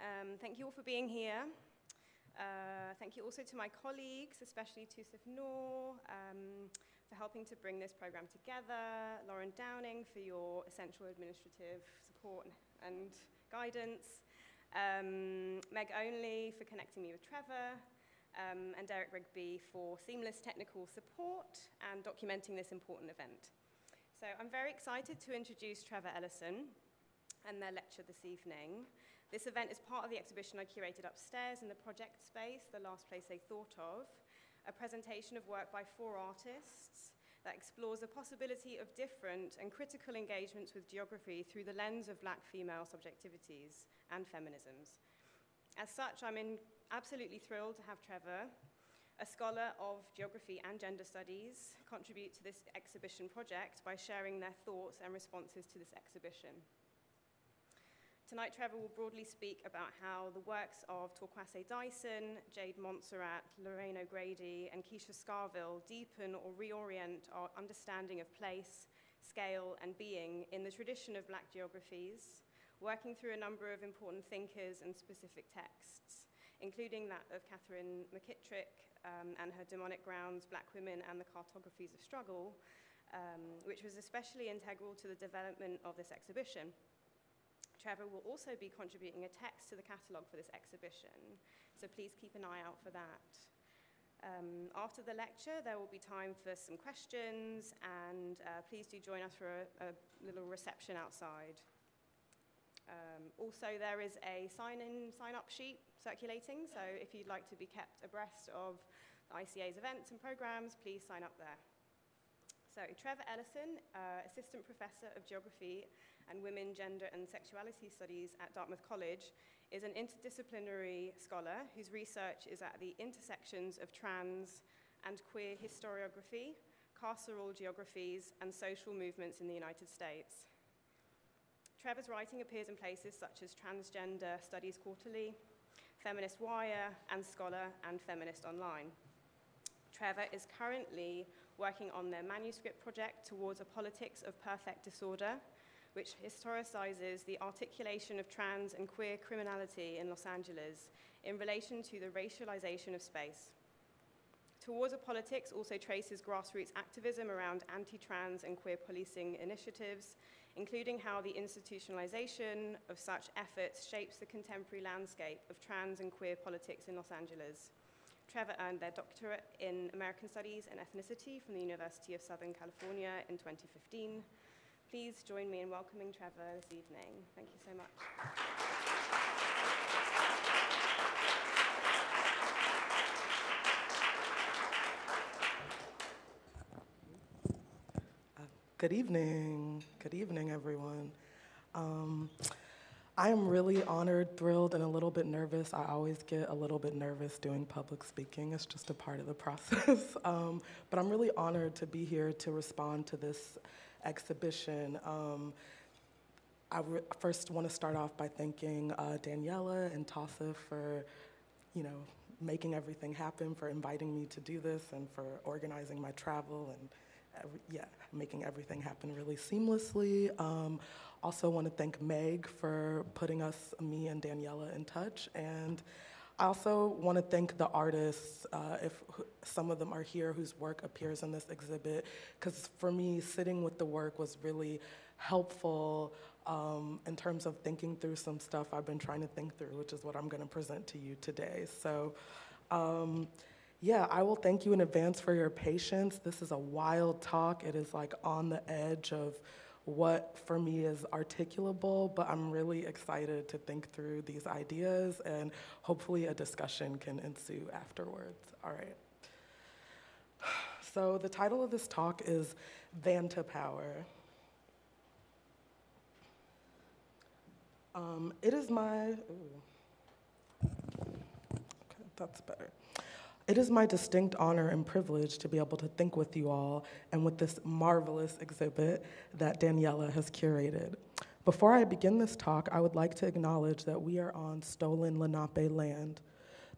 Um, thank you all for being here. Uh, thank you also to my colleagues, especially to Sif Noor, um, for helping to bring this program together, Lauren Downing for your essential administrative support and guidance, um, Meg Onli for connecting me with Treva, um, and Derek Rigby for seamless technical support and documenting this important event. So I'm very excited to introduce Treva Ellison and their lecture this evening. This event is part of the exhibition I curated upstairs in the project space, the last place they thought of, a presentation of work by four artists that explores the possibility of different and critical engagements with geography through the lens of black female subjectivities and feminisms. As such, I'm absolutely thrilled to have Treva, a scholar of geography and gender studies, contribute to this exhibition project by sharing their thoughts and responses to this exhibition. Tonight, Treva will broadly speak about how the works of Torkwase Dyson, Jade Montserrat, Lorraine O'Grady, and Keisha Scarville deepen or reorient our understanding of place, scale, and being in the tradition of black geographies, working through a number of important thinkers and specific texts, including that of Catherine McKittrick um, and her Demonic Grounds, Black Women and the Cartographies of Struggle, um, which was especially integral to the development of this exhibition. Treva will also be contributing a text to the catalogue for this exhibition, so please keep an eye out for that. Um, after the lecture, there will be time for some questions, and uh, please do join us for a, a little reception outside. Um, also, there is a sign-in, sign-up sheet circulating, so if you'd like to be kept abreast of the ICA's events and programs, please sign up there. So, Treva Ellison, uh, Assistant Professor of Geography and Women, Gender and Sexuality Studies at Dartmouth College, is an interdisciplinary scholar whose research is at the intersections of trans and queer historiography, carceral geographies, and social movements in the United States. Treva's writing appears in places such as Transgender Studies Quarterly, Feminist Wire, and Scholar and Feminist Online. Treva is currently working on their manuscript project towards a politics of perfect disorder, which historicizes the articulation of trans and queer criminality in Los Angeles in relation to the racialization of space. Towards a Politics also traces grassroots activism around anti trans and queer policing initiatives including how the institutionalization of such efforts shapes the contemporary landscape of trans and queer politics in Los Angeles. Treva earned their doctorate in American Studies and Ethnicity from the University of Southern California in 2015. Please join me in welcoming Treva this evening. Thank you so much. Good evening. Good evening, everyone. Um, I am really honored, thrilled, and a little bit nervous. I always get a little bit nervous doing public speaking, it's just a part of the process. um, but I'm really honored to be here to respond to this exhibition. Um, I first want to start off by thanking uh, Daniella and Tasa for, you know, making everything happen, for inviting me to do this, and for organizing my travel and every, yeah, making everything happen really seamlessly. Um, also want to thank Meg for putting us, me and Daniella, in touch. And I also want to thank the artists, uh, if some of them are here, whose work appears in this exhibit, because for me, sitting with the work was really helpful um, in terms of thinking through some stuff I've been trying to think through, which is what I'm going to present to you today. So. Um, yeah, I will thank you in advance for your patience. This is a wild talk. It is like on the edge of what for me is articulable, but I'm really excited to think through these ideas and hopefully a discussion can ensue afterwards. All right. So, the title of this talk is Vanta Power. Um, it is my. Ooh. Okay, that's better. It is my distinct honor and privilege to be able to think with you all and with this marvelous exhibit that Daniella has curated. Before I begin this talk, I would like to acknowledge that we are on stolen Lenape land.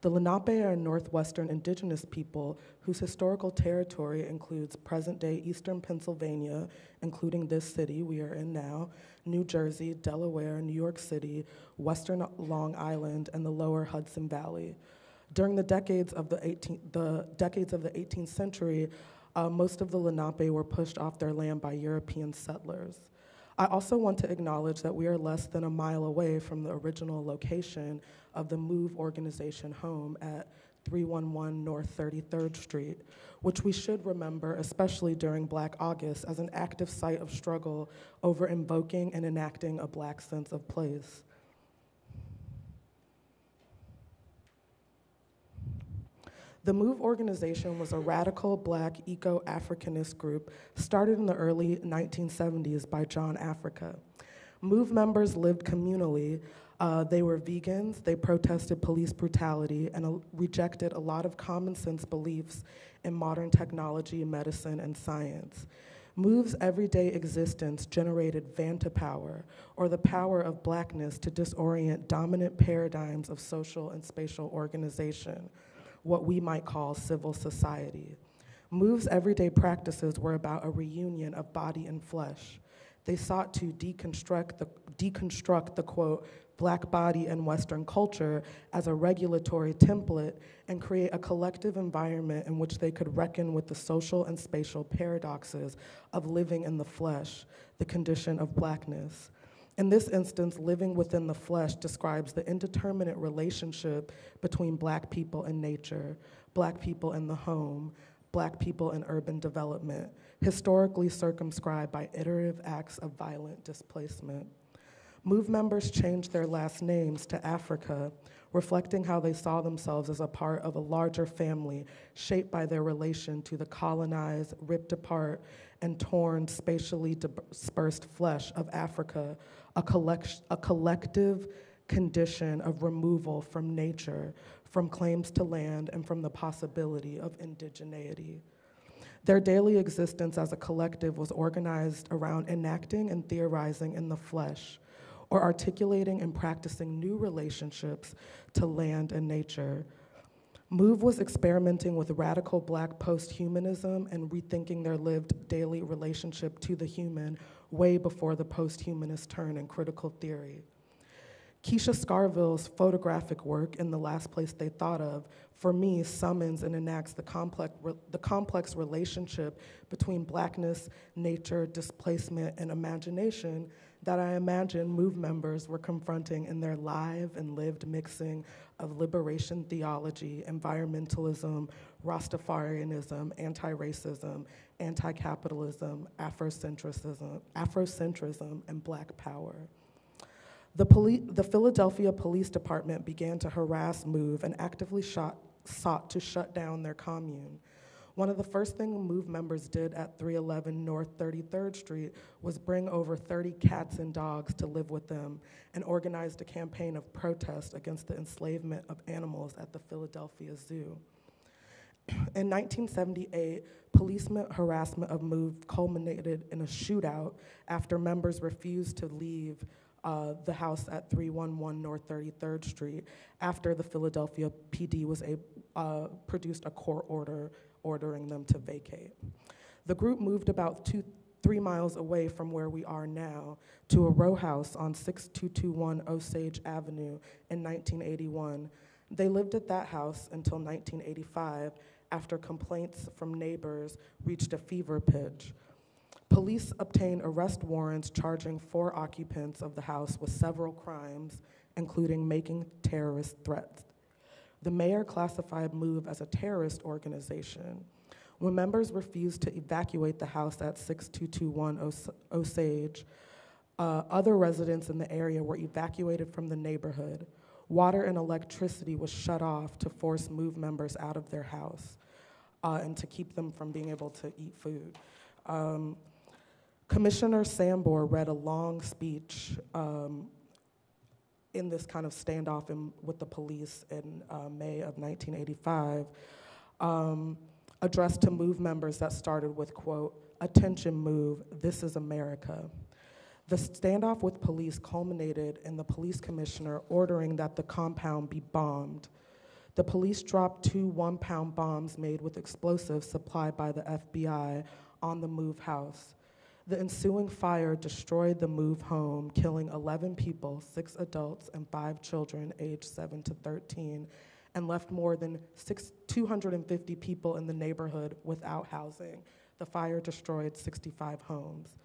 The Lenape are a northwestern indigenous people whose historical territory includes present day eastern Pennsylvania, including this city we are in now, New Jersey, Delaware, New York City, western Long Island, and the lower Hudson Valley. During the decades of the, 18, the, decades of the 18th century, uh, most of the Lenape were pushed off their land by European settlers. I also want to acknowledge that we are less than a mile away from the original location of the MOVE organization home at 311 North 33rd Street, which we should remember, especially during Black August, as an active site of struggle over invoking and enacting a Black sense of place. The MOVE organization was a radical black eco Africanist group started in the early 1970s by John Africa. MOVE members lived communally. Uh, they were vegans, they protested police brutality, and uh, rejected a lot of common sense beliefs in modern technology, medicine, and science. MOVE's everyday existence generated Vanta power, or the power of blackness to disorient dominant paradigms of social and spatial organization what we might call civil society. Move's everyday practices were about a reunion of body and flesh. They sought to deconstruct the, deconstruct the quote, black body and Western culture as a regulatory template and create a collective environment in which they could reckon with the social and spatial paradoxes of living in the flesh, the condition of blackness. In this instance, living within the flesh describes the indeterminate relationship between black people and nature, black people in the home, black people in urban development, historically circumscribed by iterative acts of violent displacement. Move members changed their last names to Africa, reflecting how they saw themselves as a part of a larger family shaped by their relation to the colonized, ripped apart, and torn, spatially dispersed flesh of Africa, a, collect- a collective condition of removal from nature, from claims to land, and from the possibility of indigeneity. Their daily existence as a collective was organized around enacting and theorizing in the flesh, or articulating and practicing new relationships to land and nature. Move was experimenting with radical black post humanism and rethinking their lived daily relationship to the human way before the post humanist turn in critical theory. Keisha Scarville's photographic work, In the Last Place They Thought of, for me, summons and enacts the complex, the complex relationship between blackness, nature, displacement, and imagination that I imagine MOVE members were confronting in their live and lived mixing of liberation theology, environmentalism, Rastafarianism, anti racism, anti capitalism, Afrocentrism, Afrocentrism, and black power. The, poli- the, Philadelphia Police Department began to harass MOVE and actively shot, sought to shut down their commune. One of the first things MOVE members did at 311 North 33rd Street was bring over 30 cats and dogs to live with them and organized a campaign of protest against the enslavement of animals at the Philadelphia Zoo. In 1978, policeman harassment of MOVE culminated in a shootout after members refused to leave uh, the house at 311 North 33rd Street after the Philadelphia PD was a, uh, produced a court order ordering them to vacate. The group moved about two, three miles away from where we are now to a row house on 6221 Osage Avenue in 1981. They lived at that house until 1985 after complaints from neighbors reached a fever pitch. Police obtained arrest warrants charging four occupants of the house with several crimes, including making terrorist threats. The mayor classified MOVE as a terrorist organization. When members refused to evacuate the house at 6221 Os- Osage, uh, other residents in the area were evacuated from the neighborhood. Water and electricity was shut off to force MOVE members out of their house uh, and to keep them from being able to eat food. Um, Commissioner Sambor read a long speech um, in this kind of standoff in, with the police in uh, May of 1985, um, addressed to MOVE members that started with, quote, attention MOVE, this is America. The standoff with police culminated in the police commissioner ordering that the compound be bombed. The police dropped two one pound bombs made with explosives supplied by the FBI on the Move house. The ensuing fire destroyed the Move home, killing 11 people, six adults, and five children aged 7 to 13, and left more than six, 250 people in the neighborhood without housing. The fire destroyed 65 homes.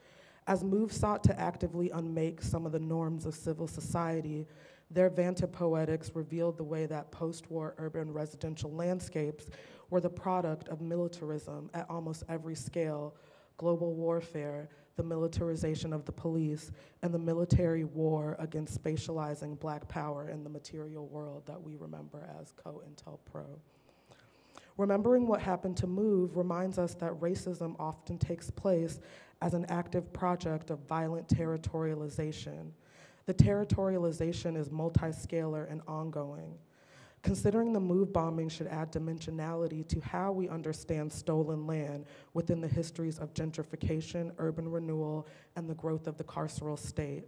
As Move sought to actively unmake some of the norms of civil society, their vantapoetics revealed the way that post war urban residential landscapes were the product of militarism at almost every scale global warfare, the militarization of the police, and the military war against spatializing black power in the material world that we remember as COINTELPRO. Remembering what happened to MOVE reminds us that racism often takes place as an active project of violent territorialization. The territorialization is multiscalar and ongoing. Considering the move bombing should add dimensionality to how we understand stolen land within the histories of gentrification, urban renewal, and the growth of the carceral state.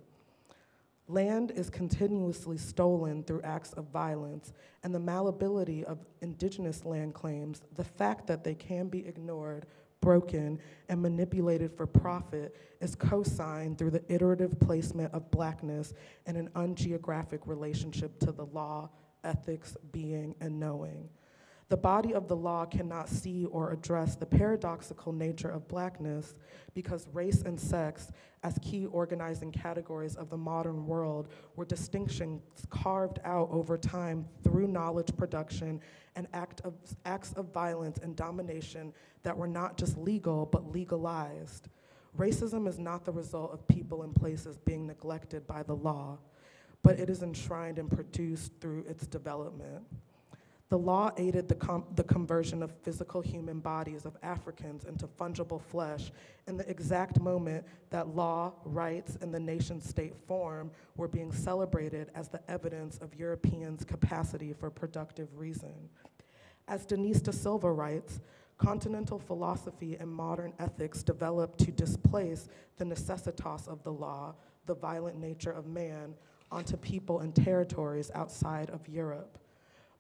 Land is continuously stolen through acts of violence, and the malleability of indigenous land claims, the fact that they can be ignored, broken, and manipulated for profit, is co signed through the iterative placement of blackness in an ungeographic relationship to the law, ethics, being, and knowing. The body of the law cannot see or address the paradoxical nature of blackness because race and sex, as key organizing categories of the modern world, were distinctions carved out over time through knowledge production and act of, acts of violence and domination that were not just legal but legalized. Racism is not the result of people and places being neglected by the law but it is enshrined and produced through its development. The law aided the, the conversion of physical human bodies of Africans into fungible flesh in the exact moment that law, rights, and the nation state form were being celebrated as the evidence of Europeans' capacity for productive reason. As Denise da Silva writes, continental philosophy and modern ethics developed to displace the necessitas of the law, the violent nature of man, onto people and territories outside of Europe.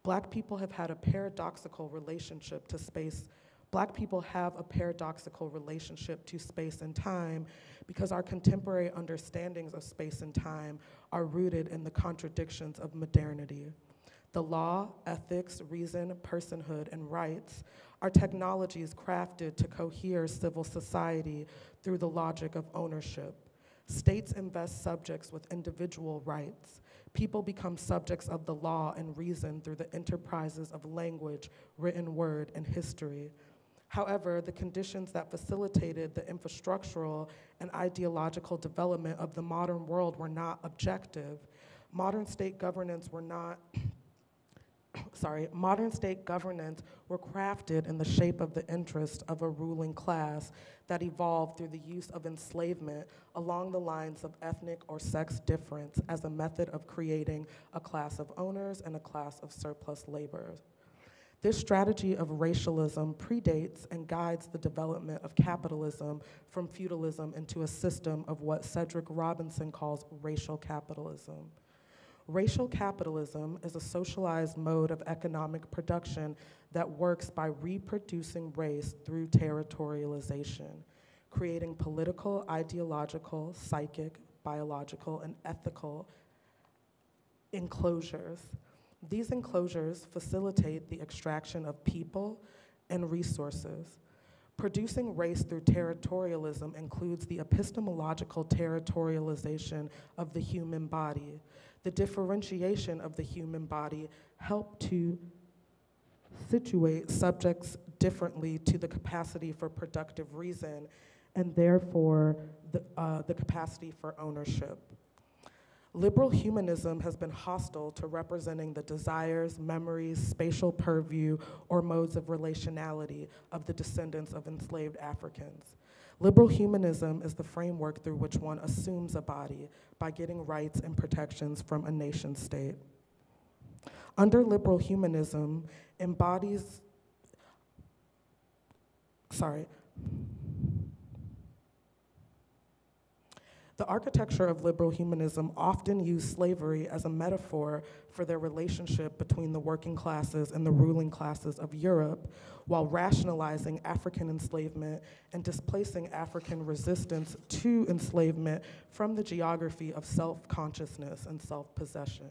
Black people have had a paradoxical relationship to space. Black people have a paradoxical relationship to space and time because our contemporary understandings of space and time are rooted in the contradictions of modernity. The law, ethics, reason, personhood, and rights are technologies crafted to cohere civil society through the logic of ownership. States invest subjects with individual rights. People become subjects of the law and reason through the enterprises of language, written word, and history. However, the conditions that facilitated the infrastructural and ideological development of the modern world were not objective. Modern state governance were not sorry, modern state governance were crafted in the shape of the interest of a ruling class that evolved through the use of enslavement along the lines of ethnic or sex difference as a method of creating a class of owners and a class of surplus labor. This strategy of racialism predates and guides the development of capitalism from feudalism into a system of what Cedric Robinson calls racial capitalism. Racial capitalism is a socialized mode of economic production that works by reproducing race through territorialization, creating political, ideological, psychic, biological, and ethical enclosures. These enclosures facilitate the extraction of people and resources. Producing race through territorialism includes the epistemological territorialization of the human body, the differentiation of the human body help to situate subjects differently to the capacity for productive reason and therefore the, uh, the capacity for ownership. Liberal humanism has been hostile to representing the desires, memories, spatial purview, or modes of relationality of the descendants of enslaved Africans. Liberal humanism is the framework through which one assumes a body by getting rights and protections from a nation state. Under liberal humanism, embodies, sorry, The architecture of liberal humanism often used slavery as a metaphor for their relationship between the working classes and the ruling classes of Europe, while rationalizing African enslavement and displacing African resistance to enslavement from the geography of self consciousness and self possession.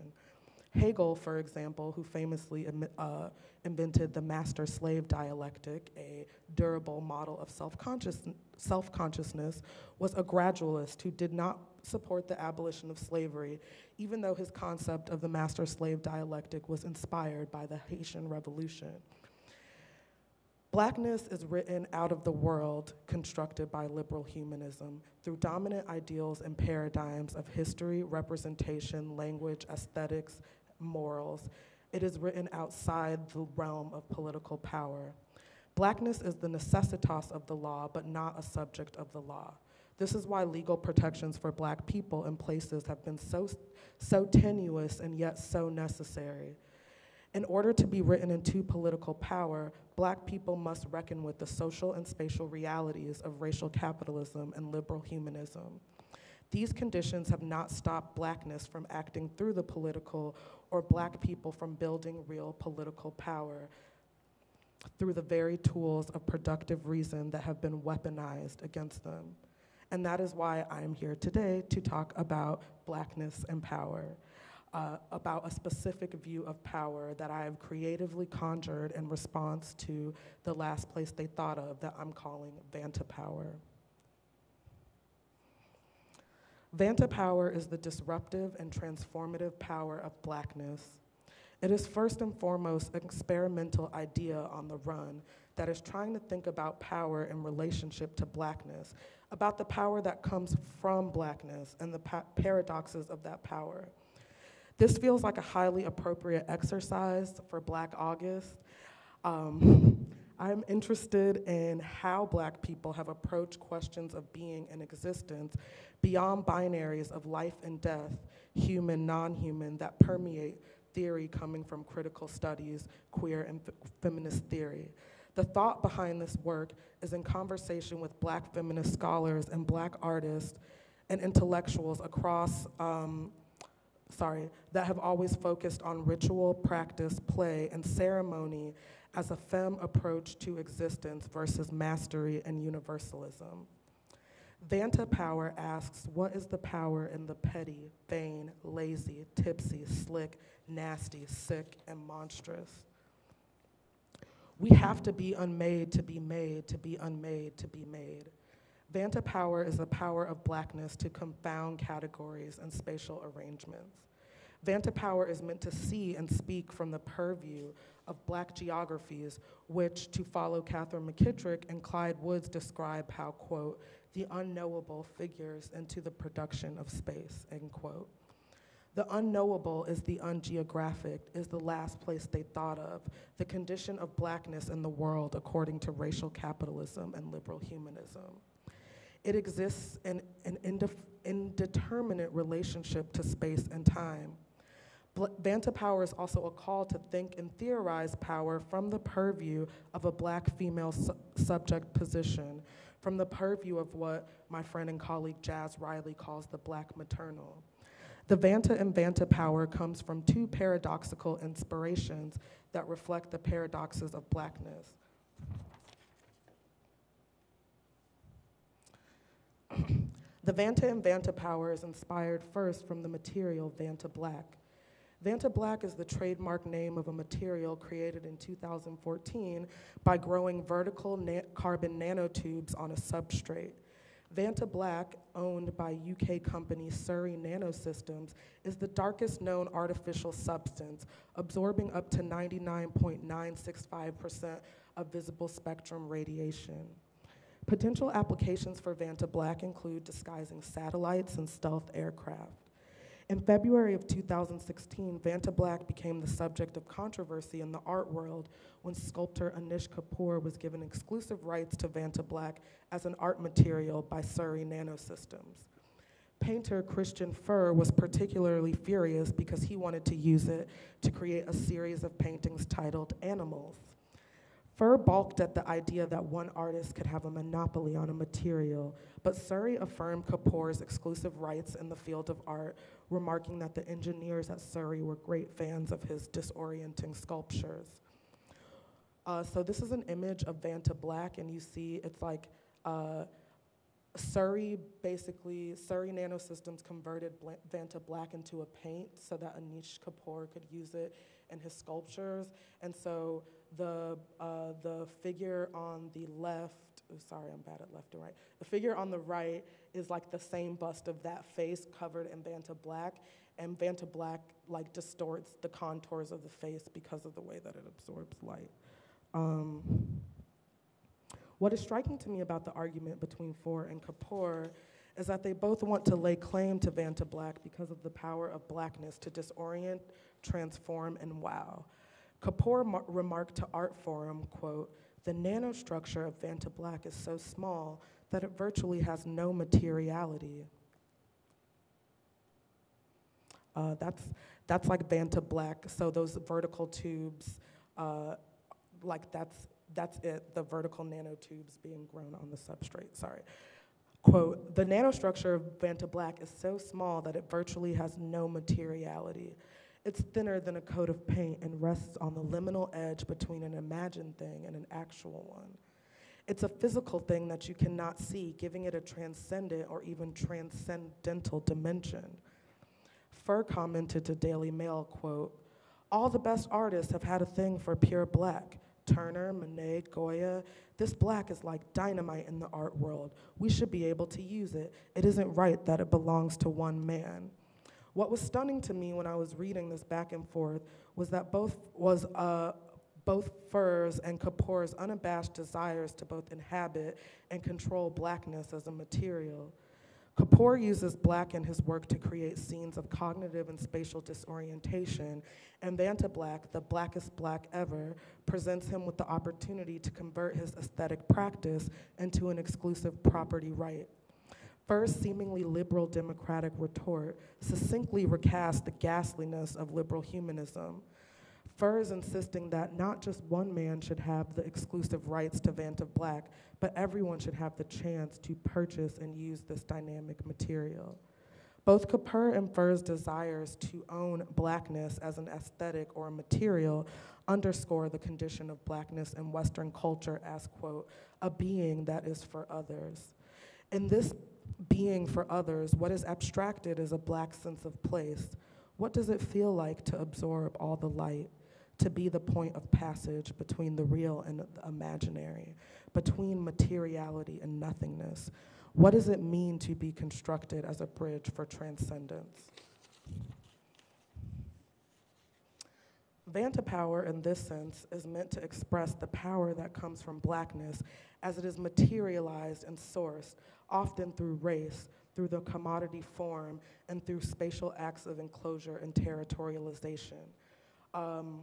Hegel, for example, who famously uh, invented the master slave dialectic, a durable model of self consciousness, was a gradualist who did not support the abolition of slavery, even though his concept of the master slave dialectic was inspired by the Haitian Revolution. Blackness is written out of the world constructed by liberal humanism through dominant ideals and paradigms of history, representation, language, aesthetics, morals. It is written outside the realm of political power. Blackness is the necessitas of the law, but not a subject of the law. This is why legal protections for black people in places have been so, so tenuous and yet so necessary. In order to be written into political power, black people must reckon with the social and spatial realities of racial capitalism and liberal humanism. These conditions have not stopped blackness from acting through the political or black people from building real political power through the very tools of productive reason that have been weaponized against them. And that is why I am here today to talk about blackness and power, uh, about a specific view of power that I have creatively conjured in response to the last place they thought of that I'm calling Vanta Power. Vanta power is the disruptive and transformative power of blackness. It is first and foremost an experimental idea on the run that is trying to think about power in relationship to blackness, about the power that comes from blackness and the pa- paradoxes of that power. This feels like a highly appropriate exercise for Black August. Um, I'm interested in how Black people have approached questions of being and existence beyond binaries of life and death, human, non human, that permeate theory coming from critical studies, queer, and feminist theory. The thought behind this work is in conversation with black feminist scholars and black artists and intellectuals across, um, sorry, that have always focused on ritual, practice, play, and ceremony as a femme approach to existence versus mastery and universalism. Vanta Power asks, What is the power in the petty, vain, lazy, tipsy, slick, nasty, sick, and monstrous? We have to be unmade to be made, to be unmade to be made. Vanta Power is the power of blackness to confound categories and spatial arrangements. Vanta Power is meant to see and speak from the purview of black geographies, which, to follow Catherine McKittrick and Clyde Woods, describe how, quote, the unknowable figures into the production of space, end quote. The unknowable is the ungeographic, is the last place they thought of, the condition of blackness in the world according to racial capitalism and liberal humanism. It exists in an indeterminate relationship to space and time. Vanta power is also a call to think and theorize power from the purview of a black female su- subject position, from the purview of what my friend and colleague Jazz Riley calls the black maternal. The Vanta and Vanta power comes from two paradoxical inspirations that reflect the paradoxes of blackness. The Vanta and Vanta power is inspired first from the material Vanta Black. Vanta Black is the trademark name of a material created in 2014 by growing vertical na- carbon nanotubes on a substrate. Vanta Black, owned by UK company Surrey Nanosystems, is the darkest known artificial substance, absorbing up to 99.965% of visible spectrum radiation. Potential applications for Vanta Black include disguising satellites and stealth aircraft. In February of 2016, Vanta Black became the subject of controversy in the art world when sculptor Anish Kapoor was given exclusive rights to Vanta Black as an art material by Surrey Nanosystems. Painter Christian Furr was particularly furious because he wanted to use it to create a series of paintings titled Animals. Furr balked at the idea that one artist could have a monopoly on a material, but Surrey affirmed Kapoor's exclusive rights in the field of art, remarking that the engineers at Surrey were great fans of his disorienting sculptures. Uh, so this is an image of Vanta Black, and you see it's like uh, Surrey, basically, Surrey Nanosystems converted Vanta Black into a paint so that Anish Kapoor could use it in his sculptures. And so the, uh, the figure on the left, oh, sorry, I'm bad at left and right. The figure on the right is like the same bust of that face covered in Vantablack, and Vantablack like distorts the contours of the face because of the way that it absorbs light. Um, what is striking to me about the argument between Furr and Kapoor is that they both want to lay claim to Vantablack because of the power of blackness to disorient, transform, and wow. Kapoor remarked to Artforum, quote, the nanostructure of Vantablack is so small that it virtually has no materiality. Uh, that's, that's like Vantablack, so those vertical tubes, uh, like that's, that's it, the vertical nanotubes being grown on the substrate, sorry. Quote, the nanostructure of Vantablack is so small that it virtually has no materiality. It's thinner than a coat of paint and rests on the liminal edge between an imagined thing and an actual one. It's a physical thing that you cannot see, giving it a transcendent or even transcendental dimension. Furr commented to Daily Mail, quote, all the best artists have had a thing for pure black. Turner, Monet, Goya. This black is like dynamite in the art world. We should be able to use it. It isn't right that it belongs to one man. What was stunning to me when I was reading this back and forth was that both was uh, both Furr's and Kapoor's unabashed desires to both inhabit and control blackness as a material. Kapoor uses black in his work to create scenes of cognitive and spatial disorientation, and Vanta Black, the blackest black ever, presents him with the opportunity to convert his aesthetic practice into an exclusive property right. Furr's seemingly liberal democratic retort succinctly recasts the ghastliness of liberal humanism. Furr is insisting that not just one man should have the exclusive rights to Vantablack, but everyone should have the chance to purchase and use this dynamic material. Both Kapoor and Furr's desires to own blackness as an aesthetic or material underscore the condition of blackness in Western culture as, quote, a being that is for others. In this being for others, what is abstracted is a black sense of place. What does it feel like to absorb all the light? to be the point of passage between the real and the imaginary, between materiality and nothingness. What does it mean to be constructed as a bridge for transcendence? Vantapower, in this sense, is meant to express the power that comes from blackness as it is materialized and sourced, often through race, through the commodity form, and through spatial acts of enclosure and territorialization. Um,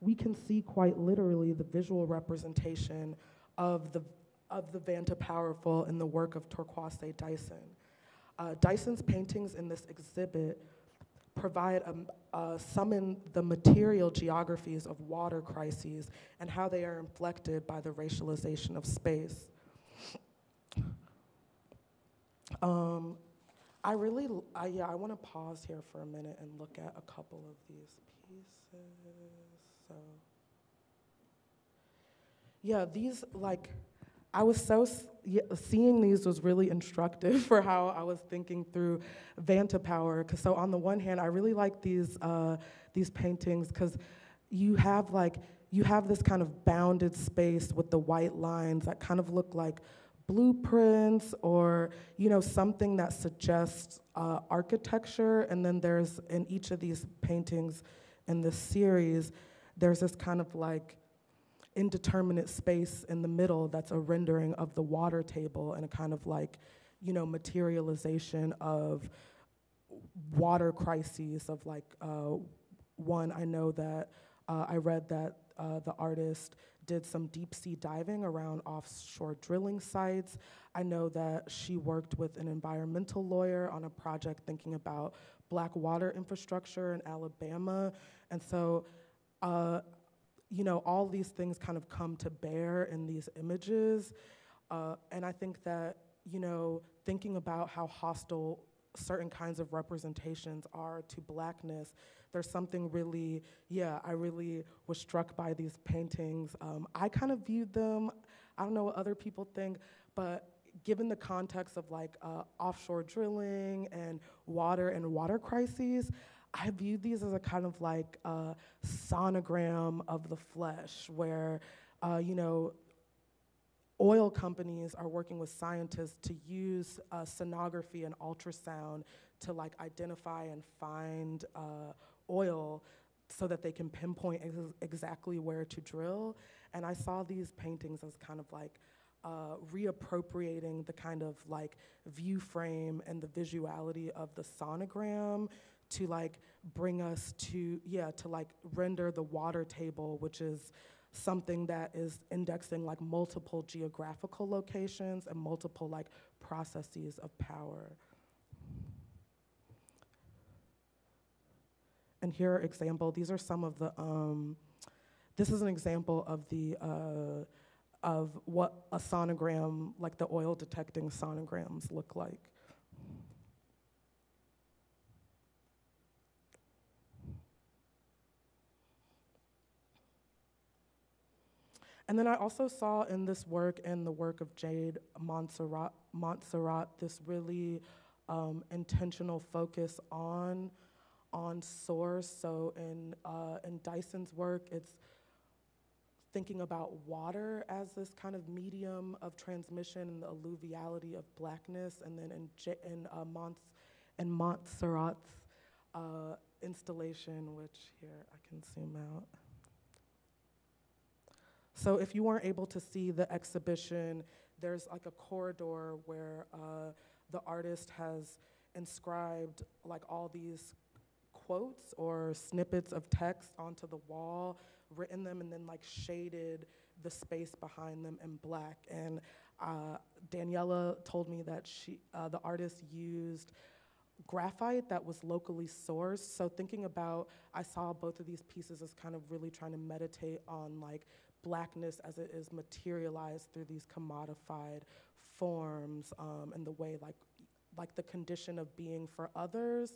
we can see quite literally the visual representation of the, of the Vanta Powerful in the work of Torkwase Dyson. Uh, Dyson's paintings in this exhibit provide a, uh, summon the material geographies of water crises and how they are inflected by the racialization of space. Um, I really, I, yeah, I want to pause here for a minute and look at a couple of these pieces. So, yeah, these, like, I was so, seeing these was really instructive for how I was thinking through Vantapower. Cause so on the one hand, I really like these, uh, these paintings because you have like, you have this kind of bounded space with the white lines that kind of look like blueprints or you know something that suggests uh, architecture and then there's in each of these paintings in this series there's this kind of like indeterminate space in the middle that's a rendering of the water table and a kind of like you know materialization of water crises of like uh, one i know that uh, i read that uh, the artist did some deep sea diving around offshore drilling sites. I know that she worked with an environmental lawyer on a project thinking about black water infrastructure in Alabama. And so, uh, you know, all these things kind of come to bear in these images. Uh, and I think that, you know, thinking about how hostile certain kinds of representations are to blackness, there's something really, yeah, I really was struck by these paintings. Um, I kind of viewed them, I don't know what other people think, but given the context of like uh, offshore drilling and water and water crises, I viewed these as a kind of like uh, sonogram of the flesh, where, uh, you know, oil companies are working with scientists to use uh, sonography and ultrasound to like identify and find uh, oil so that they can pinpoint ex exactly where to drill. And I saw these paintings as kind of like uh, reappropriating the kind of like view frame and the visuality of the sonogram to like bring us to, yeah, to like render the water table, which is something that is indexing like multiple geographical locations and multiple like processes of power. And here are example, these are some of the, um, this is an example of the, uh, of what a sonogram, like the oil detecting sonograms look like. And then I also saw in this work and the work of Jade Montserrat, Montserrat this really um, intentional focus on, on source. So in, uh, in Dyson's work, it's thinking about water as this kind of medium of transmission and the alluviality of blackness. And then in, J in, uh, Montserrat's uh, installation, which here I can zoom out. So if you weren't able to see the exhibition, there's like a corridor where uh, the artist has inscribed like all these quotes or snippets of text onto the wall, written them, and then like shaded the space behind them in black. And uh, Daniella told me that she, uh, the artist used graphite that was locally sourced. So thinking about, I saw both of these pieces as kind of really trying to meditate on like blackness as it is materialized through these commodified forms um, and the way like like the condition of being for others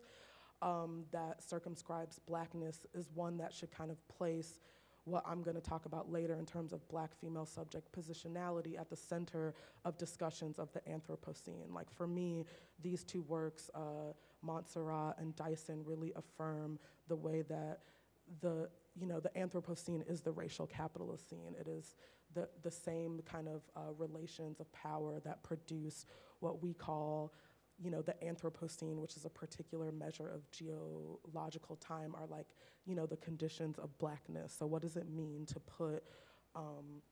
um, that circumscribes blackness is one that should kind of place what I'm going to talk about later in terms of black female subject positionality at the center of discussions of the Anthropocene. Like for me, these two works, uh, Montserrat and Dyson, really affirm the way that the you know, the Anthropocene is the racial capitalist scene. It is the, the same kind of uh, relations of power that produce what we call, you know, the Anthropocene, which is a particular measure of geological time, are like, you know, the conditions of blackness. So what does it mean to put, um,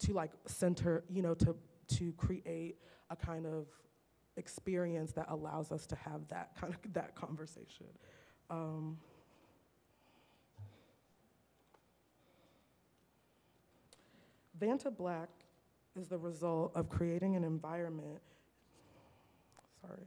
to like center, you know, to, to create a kind of experience that allows us to have that kind of, that conversation. Um, Vantablack is the result of creating an environment, sorry.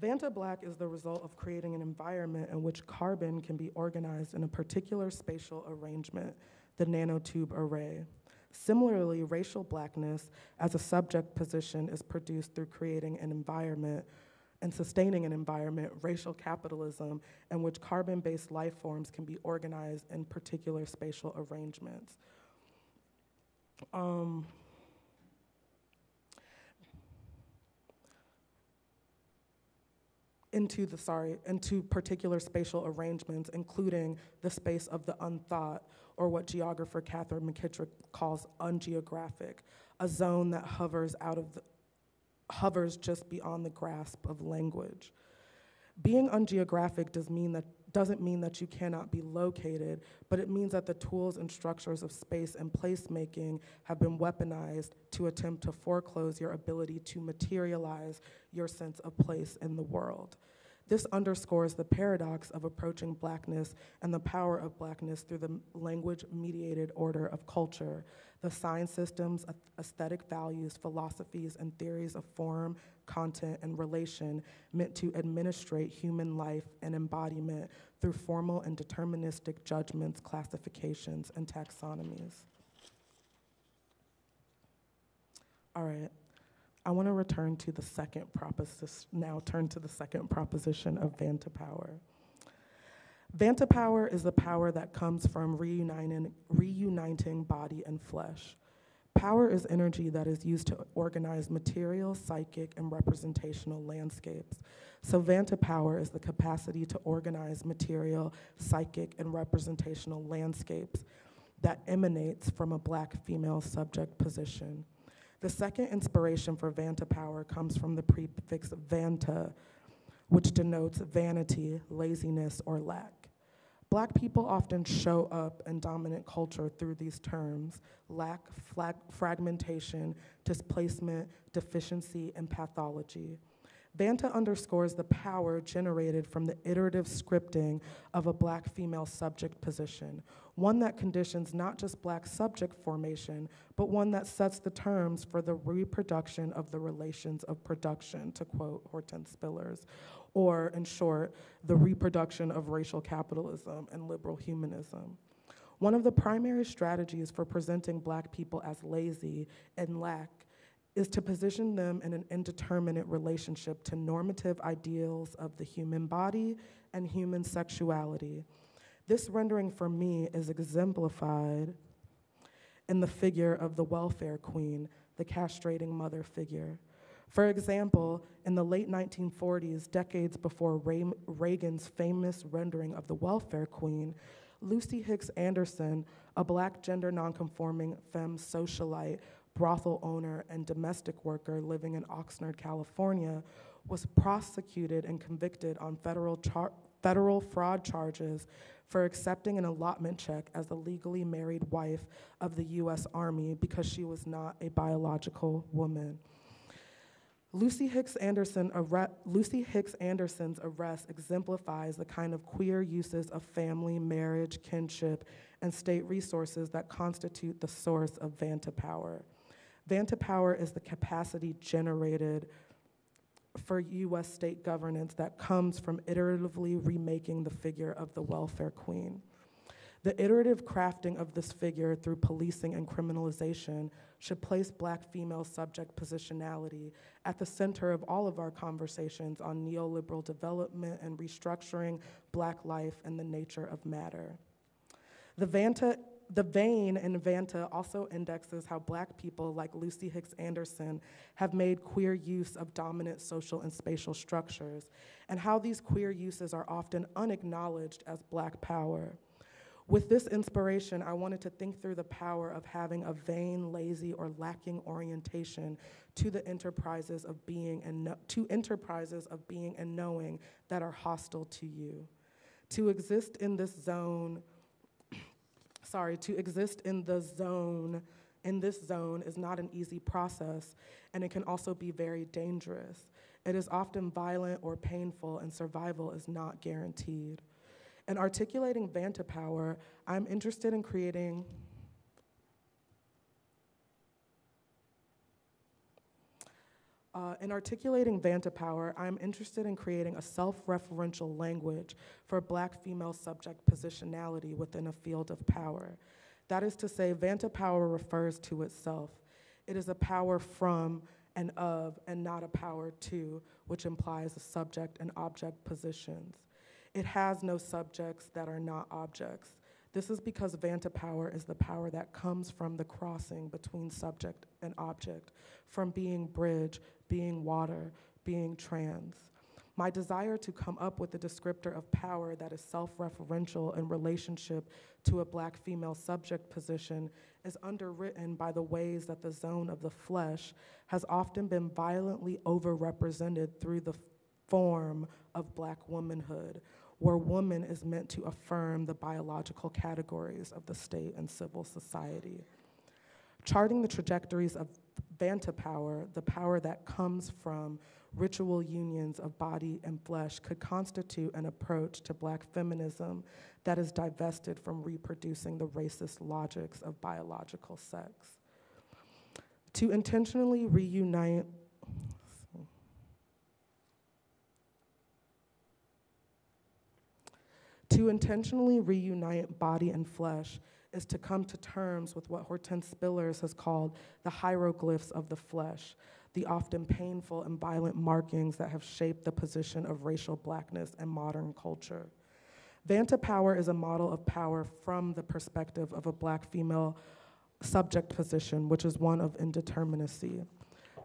Vantablack is the result of creating an environment in which carbon can be organized in a particular spatial arrangement, the nanotube array. Similarly, racial blackness as a subject position is produced through creating an environment and sustaining an environment, racial capitalism, in which carbon-based life forms can be organized in particular spatial arrangements. Um, into the, sorry, into particular spatial arrangements, including the space of the unthought, or what geographer catherine McKittrick calls ungeographic, a zone that hovers out of the, hovers just beyond the grasp of language. Being ungeographic does mean that, doesn't mean that you cannot be located, but it means that the tools and structures of space and placemaking have been weaponized to attempt to foreclose your ability to materialize your sense of place in the world. This underscores the paradox of approaching blackness and the power of blackness through the language mediated order of culture, the sign systems, aesthetic values, philosophies, and theories of form, content, and relation meant to administrate human life and embodiment through formal and deterministic judgments, classifications, and taxonomies. All right. I want to return to the second proposition, now turn to the second proposition of Vanta power. Vanta power is the power that comes from reuniting, reuniting body and flesh. Power is energy that is used to organize material, psychic, and representational landscapes. So, Vanta power is the capacity to organize material, psychic, and representational landscapes that emanates from a black female subject position. The second inspiration for Vanta power comes from the prefix Vanta, which denotes vanity, laziness, or lack. Black people often show up in dominant culture through these terms lack, fragmentation, displacement, deficiency, and pathology. Vanta underscores the power generated from the iterative scripting of a black female subject position, one that conditions not just black subject formation, but one that sets the terms for the reproduction of the relations of production, to quote Hortense Spillers, or in short, the reproduction of racial capitalism and liberal humanism. One of the primary strategies for presenting black people as lazy and lack is to position them in an indeterminate relationship to normative ideals of the human body and human sexuality. This rendering for me is exemplified in the figure of the welfare queen, the castrating mother figure. For example, in the late 1940s, decades before Ray Reagan's famous rendering of the welfare queen, Lucy Hicks Anderson, a black gender nonconforming femme socialite, brothel owner, and domestic worker living in Oxnard, California, was prosecuted and convicted on federal, federal fraud charges for accepting an allotment check as the legally married wife of the US Army because she was not a biological woman. Lucy Hicks, Anderson Lucy Hicks Anderson's arrest exemplifies the kind of queer uses of family, marriage, kinship, and state resources that constitute the source of Vanta power. Vanta power is the capacity generated for US state governance that comes from iteratively remaking the figure of the welfare queen. The iterative crafting of this figure through policing and criminalization should place black female subject positionality at the center of all of our conversations on neoliberal development and restructuring black life and the nature of matter. The Vanta the vain in Vanta also indexes how black people like Lucy Hicks Anderson have made queer use of dominant social and spatial structures, and how these queer uses are often unacknowledged as black power. With this inspiration, I wanted to think through the power of having a vain, lazy, or lacking orientation to the enterprises of being and no- to enterprises of being and knowing that are hostile to you. To exist in this zone sorry, to exist in the zone, in this zone, is not an easy process, and it can also be very dangerous. It is often violent or painful, and survival is not guaranteed. In articulating Vanta power, I'm interested in creating Uh, in articulating Vanta power, I'm interested in creating a self referential language for black female subject positionality within a field of power. That is to say, Vanta power refers to itself. It is a power from and of, and not a power to, which implies a subject and object positions. It has no subjects that are not objects. This is because Vanta power is the power that comes from the crossing between subject and object, from being bridge, being water, being trans. My desire to come up with a descriptor of power that is self referential in relationship to a black female subject position is underwritten by the ways that the zone of the flesh has often been violently overrepresented through the form of black womanhood, where woman is meant to affirm the biological categories of the state and civil society. Charting the trajectories of Vanta power, the power that comes from ritual unions of body and flesh, could constitute an approach to black feminism that is divested from reproducing the racist logics of biological sex. To intentionally reunite To intentionally reunite body and flesh is to come to terms with what Hortense Spillers has called the hieroglyphs of the flesh, the often painful and violent markings that have shaped the position of racial blackness and modern culture. Vanta power is a model of power from the perspective of a black female subject position, which is one of indeterminacy.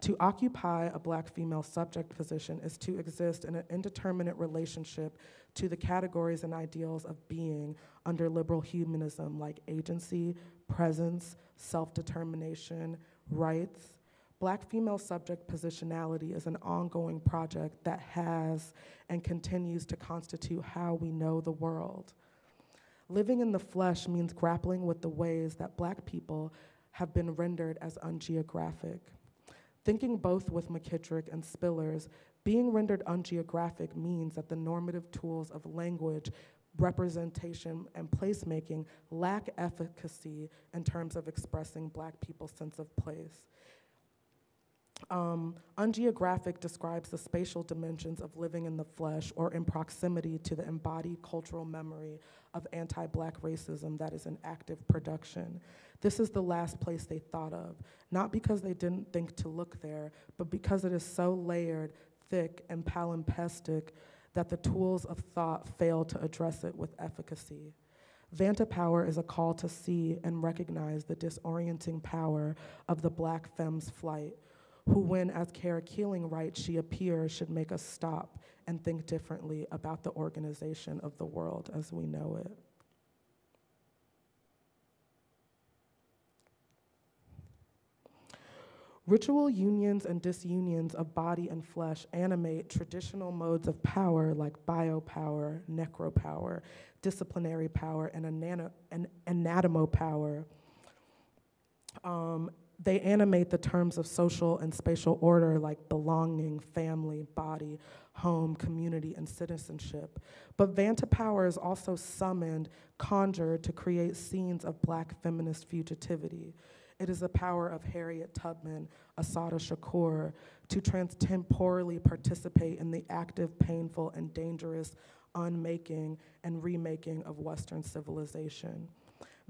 To occupy a black female subject position is to exist in an indeterminate relationship to the categories and ideals of being under liberal humanism like agency, presence, self determination, rights. Black female subject positionality is an ongoing project that has and continues to constitute how we know the world. Living in the flesh means grappling with the ways that black people have been rendered as ungeographic. Thinking both with McKittrick and Spillers, being rendered ungeographic means that the normative tools of language, representation, and placemaking lack efficacy in terms of expressing black people's sense of place. Um, ungeographic describes the spatial dimensions of living in the flesh or in proximity to the embodied cultural memory of anti black racism that is in active production. This is the last place they thought of, not because they didn't think to look there, but because it is so layered, thick, and palimpsestic that the tools of thought fail to address it with efficacy. Vanta power is a call to see and recognize the disorienting power of the black femme's flight who, when as Kara Keeling writes, she appears, should make us stop and think differently about the organization of the world as we know it. Ritual unions and disunions of body and flesh animate traditional modes of power like biopower, necropower, disciplinary power, and, and anatomopower. Um, they animate the terms of social and spatial order like belonging, family, body, home, community, and citizenship. But Vanta power is also summoned, conjured to create scenes of black feminist fugitivity. It is the power of Harriet Tubman, Assata Shakur, to transtemporally participate in the active, painful, and dangerous unmaking and remaking of Western civilization.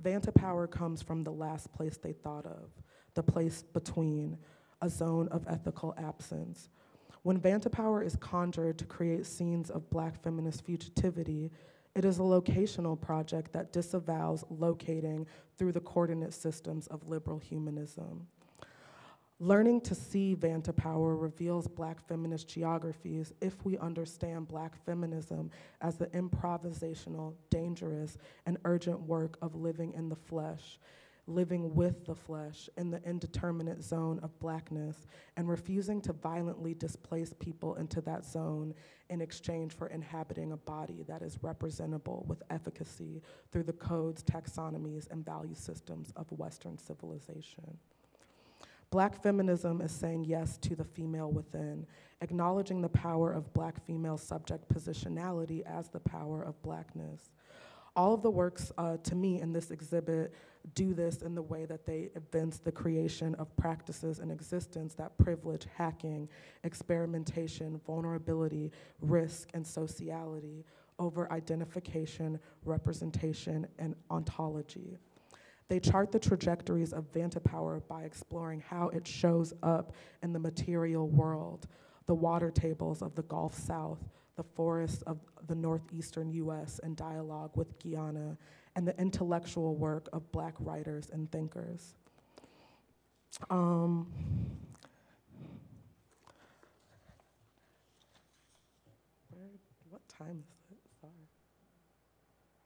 Vanta power comes from the last place they thought of the place between, a zone of ethical absence. When Vanta Power is conjured to create scenes of black feminist fugitivity, it is a locational project that disavows locating through the coordinate systems of liberal humanism. Learning to see Vanta Power reveals black feminist geographies if we understand black feminism as the improvisational, dangerous, and urgent work of living in the flesh living with the flesh in the indeterminate zone of blackness and refusing to violently displace people into that zone in exchange for inhabiting a body that is representable with efficacy through the codes, taxonomies, and value systems of Western civilization. Black feminism is saying yes to the female within, acknowledging the power of black female subject positionality as the power of blackness. All of the works, uh, to me, in this exhibit do this in the way that they evince the creation of practices and existence that privilege hacking, experimentation, vulnerability, risk, and sociality over identification, representation, and ontology. They chart the trajectories of Vanta power by exploring how it shows up in the material world, the water tables of the Gulf South, the forests of the northeastern US in dialogue with Guyana, and the intellectual work of black writers and thinkers. Um, where, what time is it? Sorry.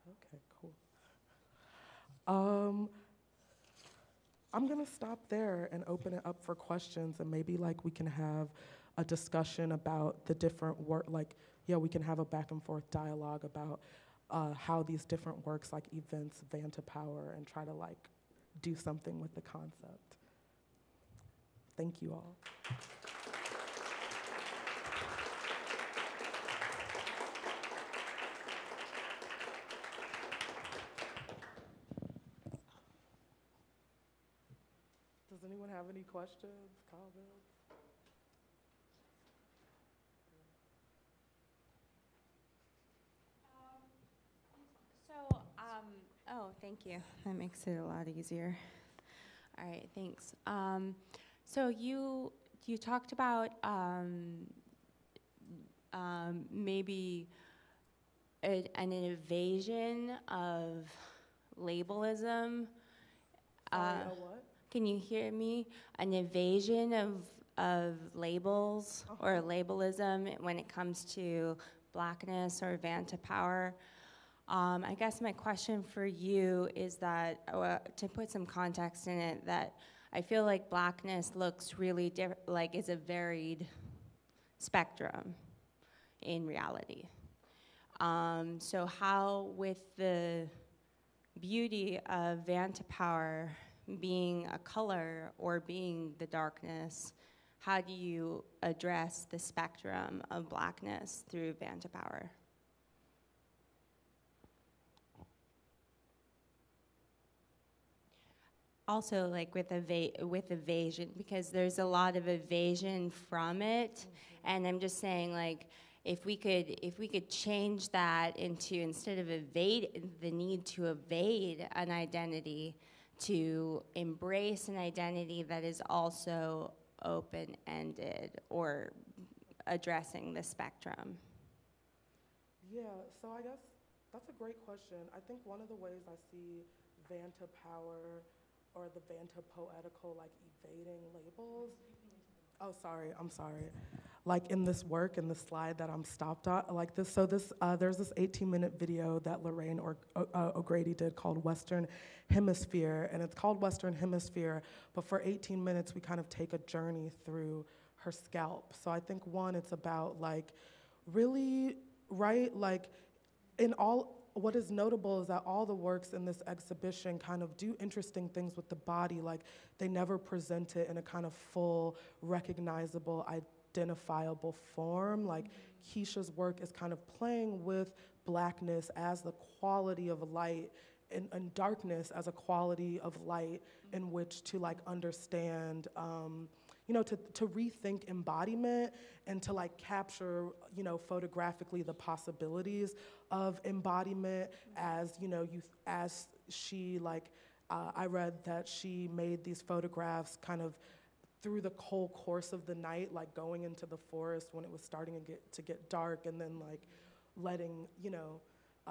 Okay, cool. Um, I'm gonna stop there and open it up for questions, and maybe like we can have a discussion about the different work, like yeah, we can have a back and forth dialogue about uh, how these different works like events Vanta Power and try to like do something with the concept. Thank you all. Does anyone have any questions, comments? So, um, oh, thank you. That makes it a lot easier. All right, thanks. Um, so you you talked about um, um, maybe a, an invasion of labelism. Sorry, Uh, what? Can you hear me? An invasion of of labels or Uh-huh. labelism when it comes to blackness or Vanta power. Um, I guess my question for you is that uh, to put some context in it, that I feel like blackness looks really diff- like is a varied spectrum in reality. Um, so how, with the beauty of Vantapower being a color or being the darkness, how do you address the spectrum of blackness through Vanta Also, like with eva- with evasion, because there's a lot of evasion from it, and I'm just saying, like, if we could if we could change that into instead of evade the need to evade an identity, to embrace an identity that is also open ended or addressing the spectrum. Yeah, so I guess that's a great question. I think one of the ways I see Vanta power or the Vanta poetical, like evading labels. Oh, sorry, I'm sorry. Like in this work, in the slide that I'm stopped at, like this. So this, uh, there's this 18-minute video that Lorraine or, uh, O'Grady did called Western Hemisphere, and it's called Western Hemisphere. But for 18 minutes, we kind of take a journey through her scalp. So I think one, it's about like really right? Like, in all, what is notable is that all the works in this exhibition kind of do interesting things with the body. Like, they never present it in a kind of full, recognizable, identifiable form. Like, Keisha's work is kind of playing with blackness as the quality of light and, and darkness as a quality of light in which to like understand um, you know, to, to rethink embodiment and to like capture, you know, photographically the possibilities of embodiment as, you know, you, as she like, uh, I read that she made these photographs kind of through the whole course of the night, like going into the forest when it was starting to get, to get dark and then like letting, you know,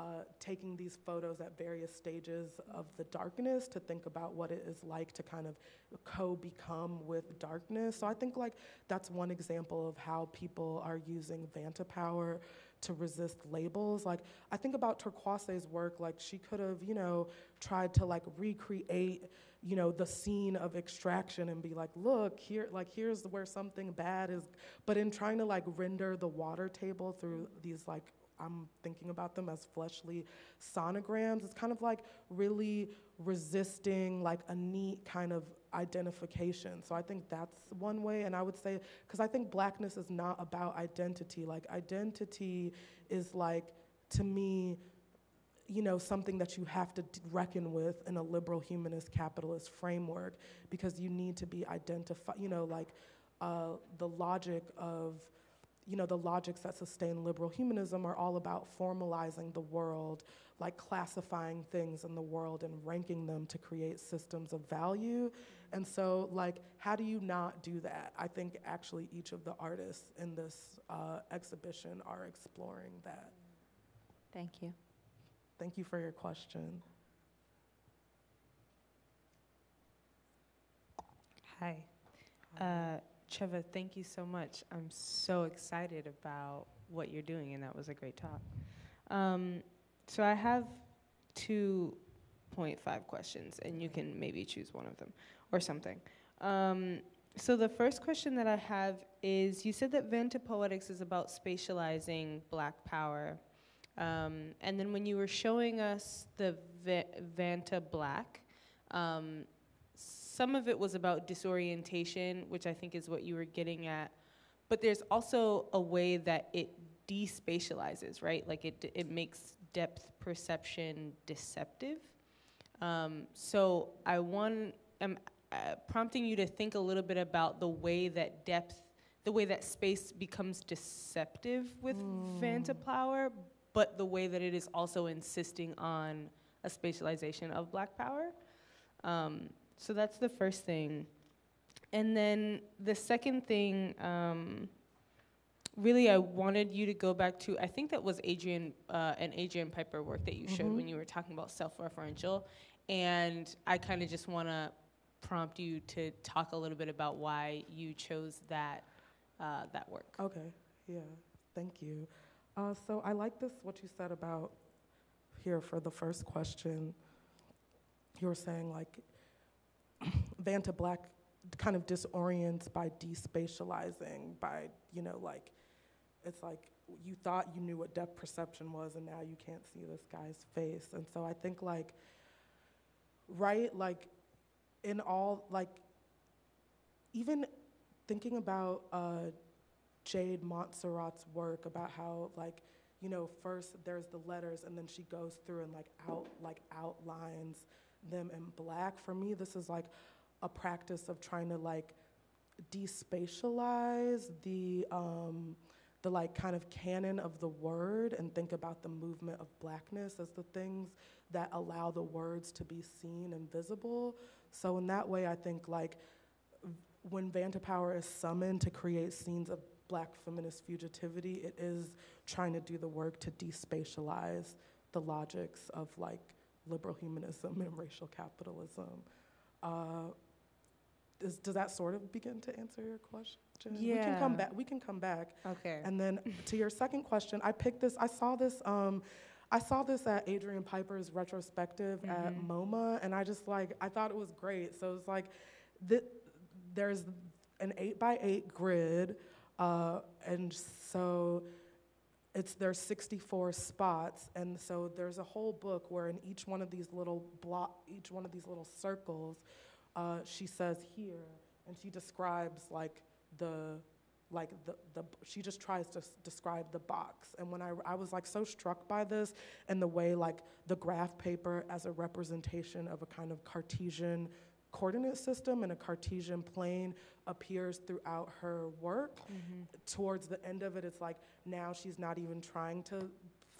uh, taking these photos at various stages of the darkness to think about what it is like to kind of co-become with darkness. So I think like that's one example of how people are using Vanta power to resist labels. Like I think about Torkwase's work, like she could have, you know, tried to like recreate, you know, the scene of extraction and be like, look, here, like here's where something bad is. But in trying to like render the water table through these like I'm thinking about them as fleshly sonograms. It's kind of like really resisting like a neat kind of identification. So I think that's one way. And I would say, because I think blackness is not about identity. Like identity is like, to me, you know, something that you have to reckon with in a liberal humanist capitalist framework because you need to be identified, you know, like uh, the logic of, you know, the logics that sustain liberal humanism are all about formalizing the world, like classifying things in the world and ranking them to create systems of value. And so, like, how do you not do that? I think actually each of the artists in this uh, exhibition are exploring that. Thank you. Thank you for your question. Hi. Uh, Treva, thank you so much. I'm so excited about what you're doing, and that was a great talk. Um, so I have 2.5 questions, and you can maybe choose one of them or something. Um, so the first question that I have is, you said that Vanta Poetics is about spatializing black power. Um, and then when you were showing us the Va- Vanta Black, Um, some of it was about disorientation, which I think is what you were getting at. But there's also a way that it despatializes, right? Like it, it makes depth perception deceptive. Um, so I want, I'm uh, prompting you to think a little bit about the way that depth, the way that space becomes deceptive with Vantapower, but the way that it is also insisting on a spatialization of black power. Um, so that's the first thing. And then the second thing, um, really, I wanted you to go back to, I think that was Adrian, uh, an Adrian Piper work that you showed when you were talking about self referential. And I kind of just want to prompt you to talk a little bit about why you chose that, uh, that work. Okay, yeah, thank you. Uh, so I like this, what you said about here for the first question. You were saying like Vanta Black kind of disorients by despatializing, by, you know, like, it's like you thought you knew what depth perception was and now you can't see this guy's face. And so I think like, right, like in all, like, even thinking about uh, Jade Montserrat's work about how like you know first there's the letters and then she goes through and like out like outlines them in black for me this is like a practice of trying to like despatialize the um the like kind of canon of the word and think about the movement of blackness as the things that allow the words to be seen and visible so in that way i think like when Vantapower is summoned to create scenes of black feminist fugitivity, it is trying to do the work to despatialize the logics of like liberal humanism and racial capitalism. Uh, is, does that sort of begin to answer your question? Yeah. We can come back. We can come back. Okay. And then to your second question, I picked this. I saw this. Um, I saw this at Adrian Piper's retrospective at Mhm. MoMA, and I just like I thought it was great. So it's like, th- there's an eight by eight grid, uh, and so it's there's 64 spots, and so there's a whole book where in each one of these little block, each one of these little circles, uh, she says here, and she describes like the like the, the she just tries to s- describe the box. And when I, I was like so struck by this and the way like the graph paper as a representation of a kind of cartesian coordinate system and a cartesian plane appears throughout her work towards the end of it it's like now she's not even trying to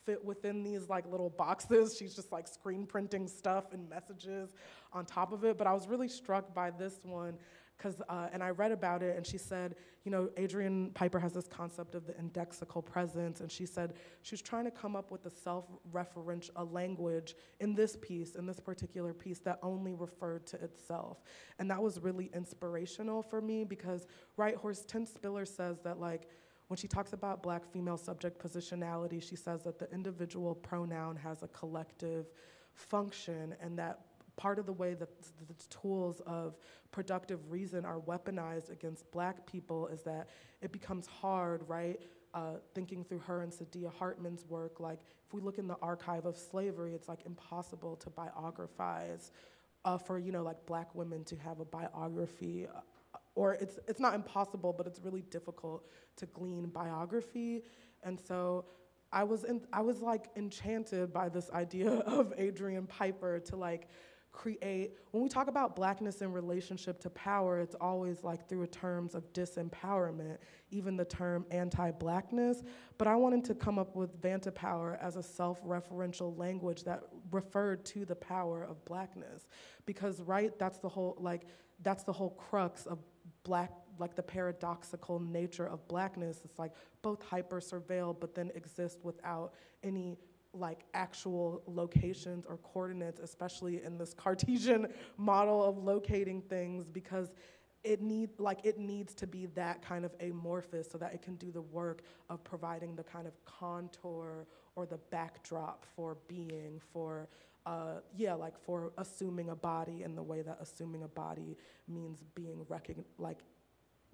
fit within these like little boxes. She's just like screen printing stuff and messages on top of it. But i was really struck by this one because uh, and i read about it and she said you know adrian piper has this concept of the indexical presence and she said she was trying to come up with a self-referential a language in this piece in this particular piece that only referred to itself. And that was really inspirational for me because right hortense spiller says that like when she talks about black female subject positionality, she says that the individual pronoun has a collective function and that part of the way that the tools of productive reason are weaponized against black people is that it becomes hard, right? Uh, thinking through her and Saidiya Hartman's work, like if we look in the archive of slavery, it's like impossible to biographize uh, for you know like black women to have a biography uh, or it's it's not impossible, but it's really difficult to glean biography. And so I was in, I was like enchanted by this idea of Adrian Piper to like create when we talk about blackness in relationship to power, it's always like through terms of disempowerment, even the term anti-blackness. But I wanted to come up with Vanta power as a self-referential language that referred to the power of blackness. Because right, that's the whole like that's the whole crux of black like the paradoxical nature of blackness. It's like both hyper surveilled but then exist without any like actual locations or coordinates especially in this cartesian model of locating things because it need like it needs to be that kind of amorphous so that it can do the work of providing the kind of contour or the backdrop for being for uh, yeah, like for assuming a body in the way that assuming a body means being recog- like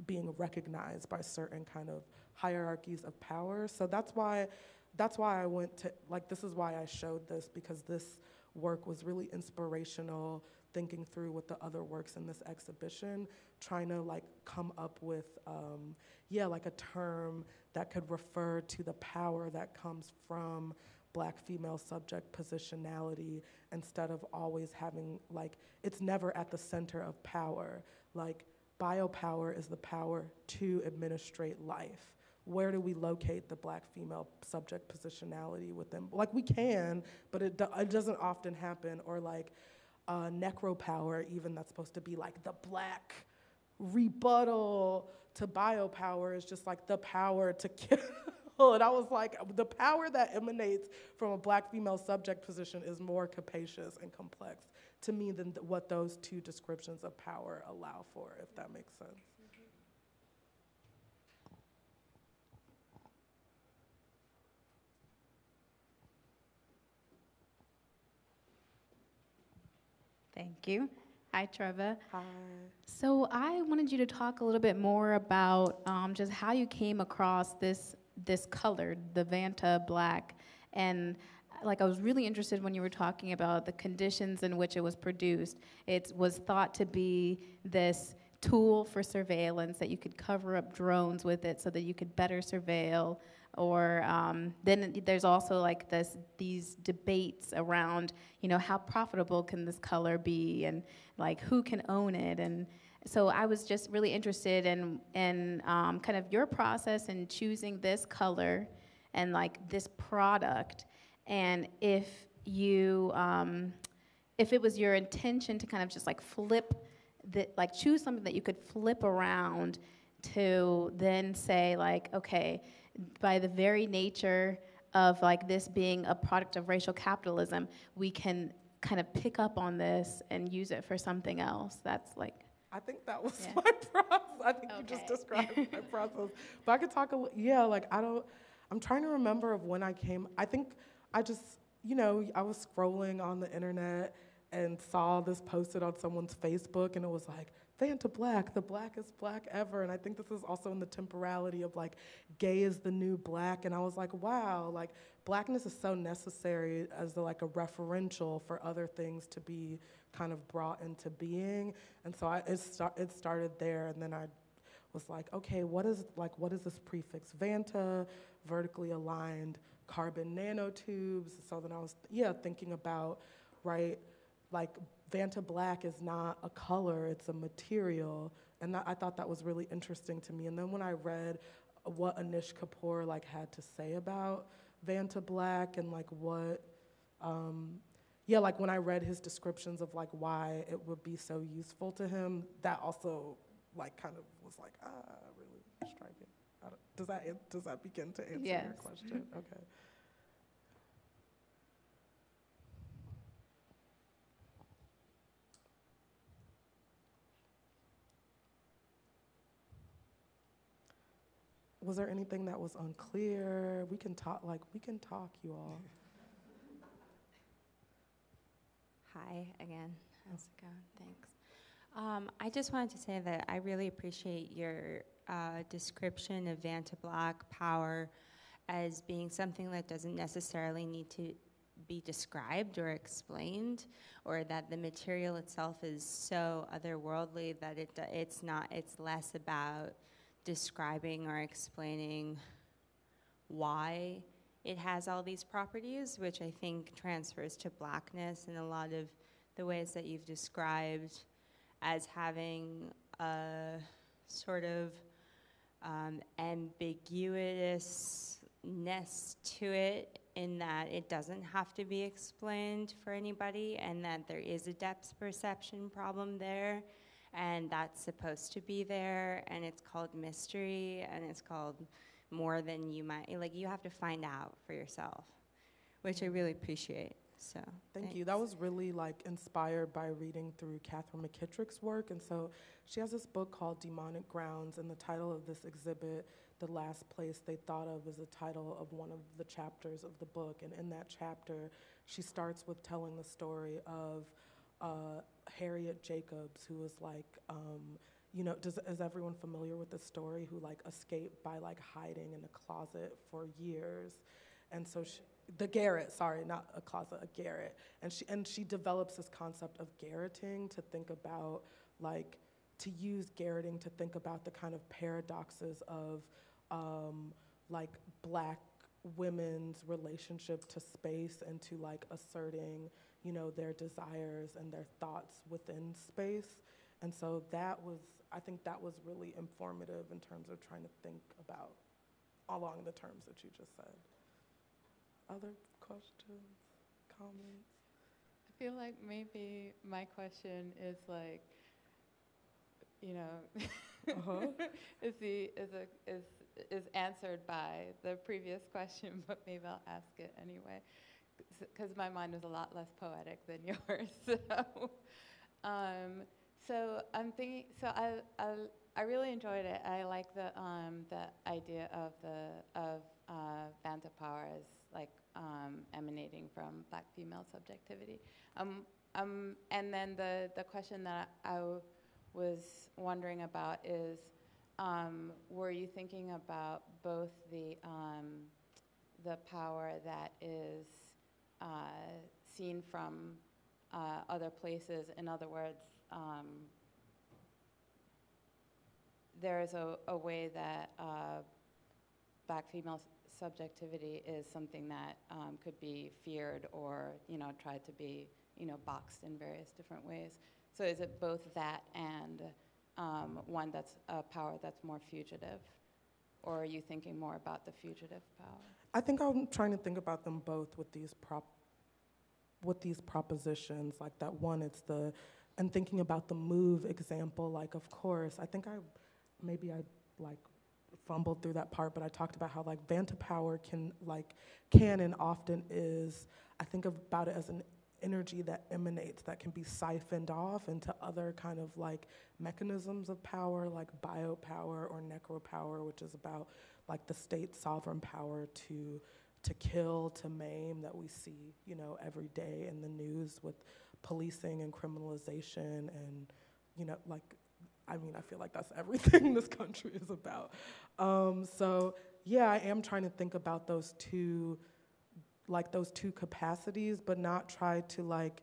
being recognized by certain kind of hierarchies of power. So that's why that's why I went to like this is why I showed this because this work was really inspirational thinking through with the other works in this exhibition, trying to like come up with, um, yeah, like a term that could refer to the power that comes from black female subject positionality instead of always having like it's never at the center of power. Like biopower is the power to administrate life. Where do we locate the black female subject positionality within like we can but it, do, it doesn't often happen. Or like uh, necropower even that's supposed to be like the black rebuttal to biopower is just like the power to kill and I was like, the power that emanates from a black female subject position is more capacious and complex to me than th- what those two descriptions of power allow for, if that makes sense. Thank you. Hi, Treva. Hi. So I wanted you to talk a little bit more about um, just how you came across this this color, the Vanta black, and like I was really interested when you were talking about the conditions in which it was produced. It was thought to be this tool for surveillance that you could cover up drones with it so that you could better surveil. Or um, then there's also like this these debates around you know how profitable can this color be? And like who can own it? And so I was just really interested in in um, kind of your process in choosing this color and like this product and if you um, if it was your intention to kind of just like flip the, like choose something that you could flip around to then say like okay by the very nature of like this being a product of racial capitalism, we can kind of pick up on this and use it for something else. That's like. I think that was Yeah. my process. I think you just described my process. But I could talk a yeah, like I don't, I'm trying to remember of when I came. I think I just, you know, I was scrolling on the internet and saw this posted on someone's Facebook and it was like, Vanta Black, the blackest black ever. And I think this is also in the temporality of like gay is the new black. And I was like, wow, like blackness is so necessary as the, like a referential for other things to be kind of brought into being. And so I, it, start, it started there. And then I was like, okay, what is like what is this prefix? Vanta, vertically aligned carbon nanotubes. So then I was yeah thinking about right like Vanta black is not a color, it's a material. And that, I thought that was really interesting to me. And then when I read what Anish Kapoor like had to say about Vanta black and like what um, yeah, like when I read his descriptions of like why it would be so useful to him, that also like kind of was like ah really striking. I don't, does that does that begin to answer your question? Okay. Was there anything that was unclear? We can talk like we can talk, you all. Hi again. How's it going? Thanks. Um, I just wanted to say that I really appreciate your uh, description of Vanta Black power as being something that doesn't necessarily need to be described or explained, or that the material itself is so otherworldly that it it's not. It's less about describing or explaining why it has all these properties, which I think transfers to blackness in a lot of the ways that you've described as having a sort of um, ambiguousness to it in that it doesn't have to be explained for anybody and that there is a depth perception problem there and that's supposed to be there and it's called mystery and it's called more than you might like you have to find out for yourself which i really appreciate so Thank you. That was really like inspired by reading through Katherine McKittrick's work. And so she has this book called Demonic Grounds, and the title of this exhibit, The Last Place They Thought of, is the title of one of the chapters of the book. And in that chapter, she starts with telling the story of uh, Harriet Jacobs, who was like, um, you know, does, is everyone familiar with the story? Who like escaped by like hiding in a closet for years and so she, the garret, sorry, not a closet, a garret, and she and she develops this concept of garreting to think about like to use garreting to think about the kind of paradoxes of um, like black women's relationship to space and to like asserting you know their desires and their thoughts within space. And so that was i think that was really informative in terms of trying to think about along the terms that you just said. Other questions comments? I feel like maybe my question is like, you know, uh-huh. is the is a is is answered by the previous question, but maybe I'll ask it anyway, because my mind was a lot less poetic than yours. So, um, so I'm thinking. So I, I I really enjoyed it. I like the um, the idea of the of uh, Vanta power as like um, emanating from Black female subjectivity. Um, um, and then the the question that I, I was wondering about is um, were you thinking about both the um, the power that is uh, seen from uh, other places? In other words, um, there is a, a way that uh, black female subjectivity is something that um, could be feared or you know tried to be you know boxed in various different ways. So is it both that and um, one that's a power that's more fugitive? Or are you thinking more about the fugitive power? I think I'm trying to think about them both with these prop with these propositions like that one it's the and thinking about the move example like of course I think I maybe I like fumbled through that part but I talked about how like Vanta power can like can and often is I think about it as an energy that emanates that can be siphoned off into other kind of like mechanisms of power like biopower or necropower which is about like the state sovereign power to to kill to maim that we see you know every day in the news with policing and criminalization and you know like i mean i feel like that's everything this country is about. Um, so yeah i am trying to think about those two like those two capacities, but not try to like,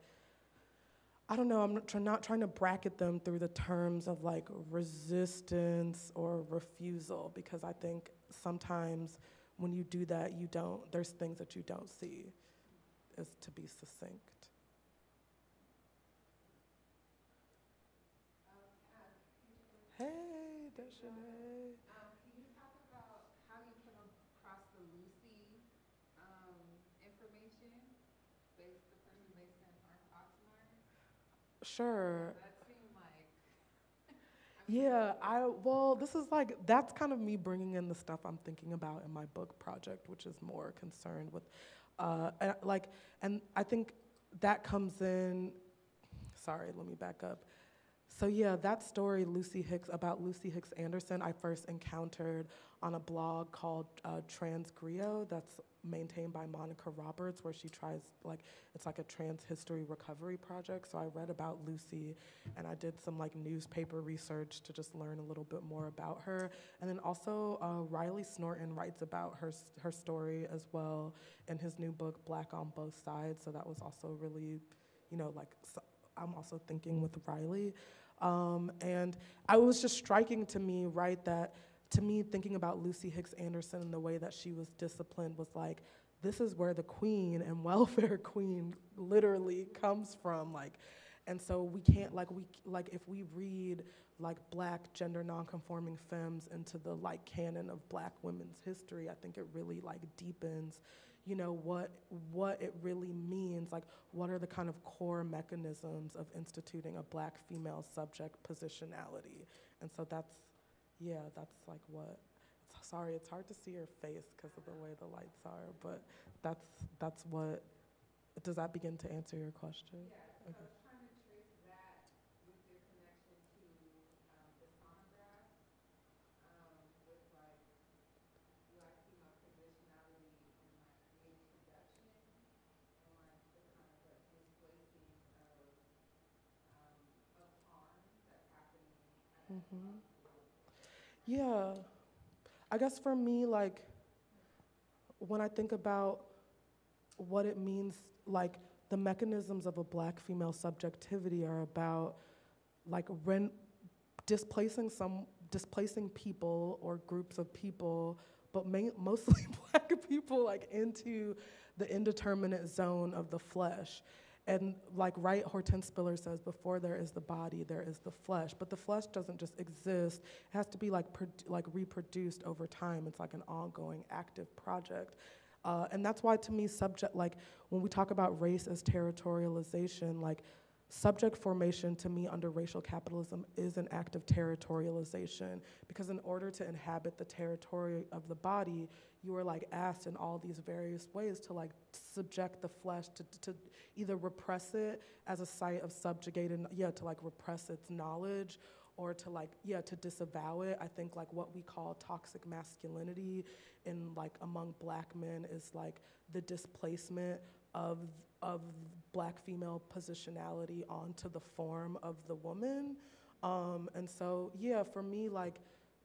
I don't know, I'm not, not trying to bracket them through the terms of like resistance or refusal, because I think sometimes when you do that, you don't, there's things that you don't see, is to be succinct. Hey, Deshane. Sure. Yeah, I well, this is like that's kind of me bringing in the stuff I'm thinking about in my book project, which is more concerned with, uh, and, like, and I think that comes in. Sorry, let me back up. So yeah, that story, Lucy Hicks about Lucy Hicks Anderson, I first encountered on a blog called uh, TransGriot. That's maintained by Monica Roberts, where she tries like it's like a trans history recovery project. So I read about Lucy, and I did some like newspaper research to just learn a little bit more about her. And then also uh, Riley Snorton writes about her her story as well in his new book Black on Both Sides. So that was also really, you know, like so I'm also thinking with Riley. Um, and I was just striking to me, right, that to me, thinking about Lucy Hicks Anderson and the way that she was disciplined was like, this is where the queen and welfare queen literally comes from. Like, and so we can't like we like if we read like black gender nonconforming femmes into the like canon of black women's history, I think it really like deepens, you know, what what it really means. Like, what are the kind of core mechanisms of instituting a black female subject positionality? And so that's yeah, that's like what. It's, sorry, it's hard to see your face because of the way the lights are, but that's that's what. Does that begin to answer your question? Yeah. Okay. Mm-hmm. Yeah. I guess for me, like, when I think about what it means, like the mechanisms of a black female subjectivity are about like ren- displacing some displacing people or groups of people, but ma- mostly black people, like into the indeterminate zone of the flesh. And like right, Hortense Spiller says, before there is the body, there is the flesh. But the flesh doesn't just exist; it has to be like like reproduced over time. It's like an ongoing, active project. Uh, and that's why, to me, subject like when we talk about race as territorialization, like subject formation to me under racial capitalism is an act of territorialization because in order to inhabit the territory of the body you are like asked in all these various ways to like subject the flesh to, to either repress it as a site of subjugated yeah to like repress its knowledge or to like yeah to disavow it i think like what we call toxic masculinity in like among black men is like the displacement of of black female positionality onto the form of the woman. Um, and so, yeah, for me, like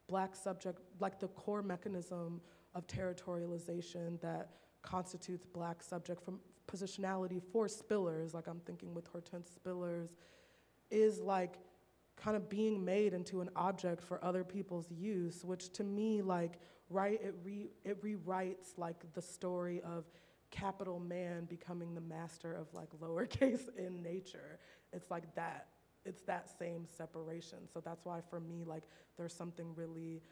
black subject, like the core mechanism of territorialization that constitutes black subject from positionality for spillers, like I'm thinking with Hortense Spillers, is like kind of being made into an object for other people's use, which to me, like, right, it, re- it rewrites like the story of capital man becoming the master of like lowercase in nature. It's like that. It's that same separation. So that's why for me, like, there's something really,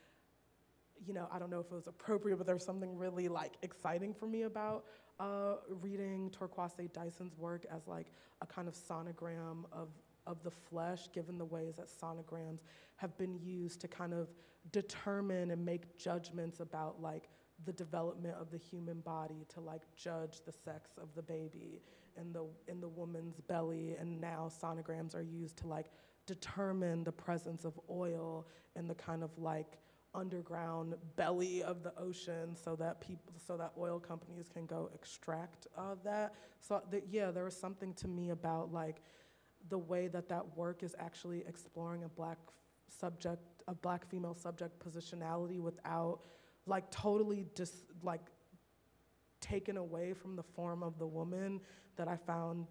you know, I don't know if it was appropriate, but there's something really like exciting for me about uh, reading Torkwase Dyson's work as like a kind of sonogram of of the flesh, given the ways that sonograms have been used to kind of determine and make judgments about like the development of the human body to like judge the sex of the baby in the in the woman's belly. And now sonograms are used to like determine the presence of oil and the kind of like underground belly of the ocean so that people so that oil companies can go extract uh, that so th- yeah there was something to me about like the way that that work is actually exploring a black subject a black female subject positionality without like totally just like taken away from the form of the woman that I found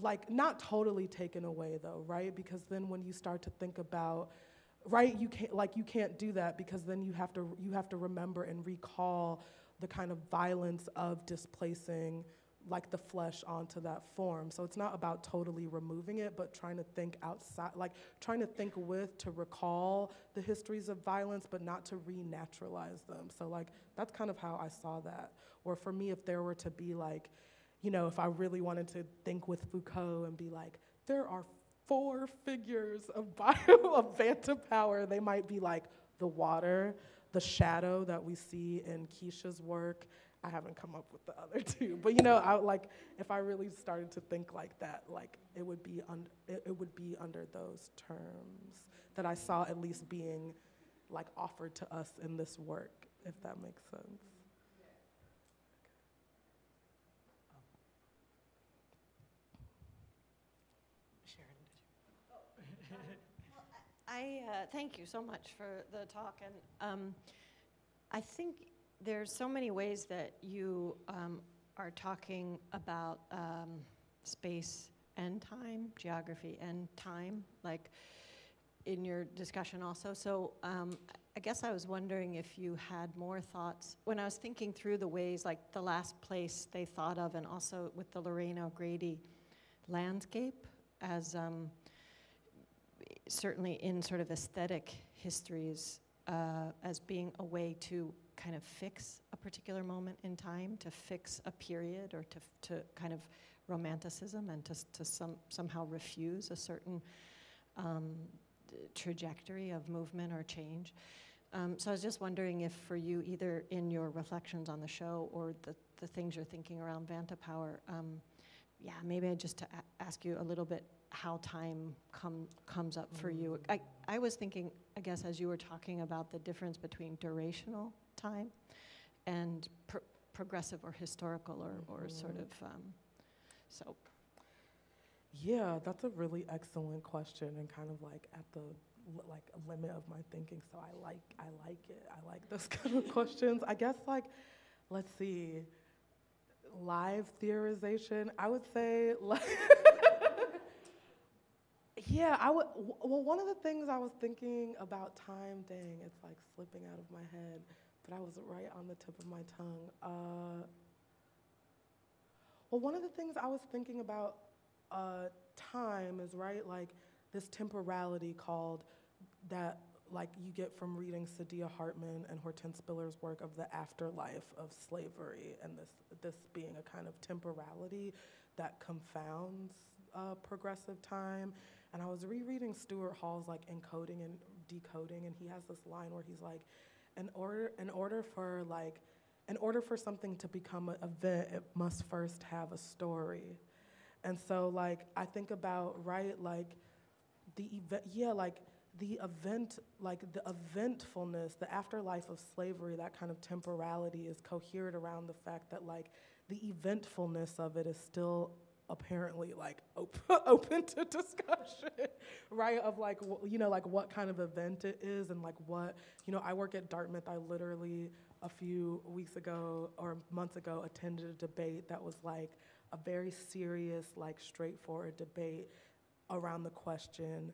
like not totally taken away though, right? Because then when you start to think about right, you can't like you can't do that because then you have to you have to remember and recall the kind of violence of displacing like the flesh onto that form. So it's not about totally removing it, but trying to think outside, like trying to think with to recall the histories of violence, but not to renaturalize them. So like that's kind of how I saw that. Or for me, if there were to be like, you know, if I really wanted to think with Foucault and be like, there are four figures of bio of Vanta power, they might be like the water, the shadow that we see in Keisha's work, I haven't come up with the other two. But you know, I like if I really started to think like that, like it would be under it, it would be under those terms that I saw at least being like offered to us in this work, if that makes sense. I uh, thank you so much for the talk, and um, I think there's so many ways that you um, are talking about um, space and time, geography and time, like in your discussion also. So um, I guess I was wondering if you had more thoughts. When I was thinking through the ways, like the last place they thought of, and also with the Lorraine O'Grady landscape as um, certainly in sort of aesthetic histories uh, as being a way to kind of fix a particular moment in time, to fix a period, or to, to kind of romanticism and to, to some, somehow refuse a certain um, trajectory of movement or change. Um, so I was just wondering if for you, either in your reflections on the show or the, the things you're thinking around Vanta Power, um, yeah, maybe I just to ask you a little bit how time come, comes up for you. I, I was thinking, I guess, as you were talking about the difference between durational time and progressive or historical or, or mm-hmm. sort of um, so. Yeah that's a really excellent question and kind of like at the like limit of my thinking so i like i like it. I like those kind of questions. I guess like let's see, live theorization. I would say, like, yeah, I would. Well, one of the things I was thinking about time, dang, it's like slipping out of my head, but I was right on the tip of my tongue. Uh, well, one of the things I was thinking about uh, time is right, like this temporality called that, like you get from reading Saidiya Hartman and Hortense Spiller's work of the afterlife of slavery, and this this being a kind of temporality that confounds uh, progressive time. And I was rereading Stuart Hall's like encoding and decoding, and he has this line where he's like, in order in order for like in order for something to become an event, it must first have a story. And so, like, I think about, right, like, the event, yeah, like, the event, like, the eventfulness, the afterlife of slavery, that kind of temporality is cohered around the fact that, like, the eventfulness of it is still apparently, like, op- open to discussion, right? Of, like, you know, like, what kind of event it is and, like, what, you know, I work at Dartmouth, I literally, a few weeks ago or months ago attended a debate that was like a very serious, like straightforward debate around the question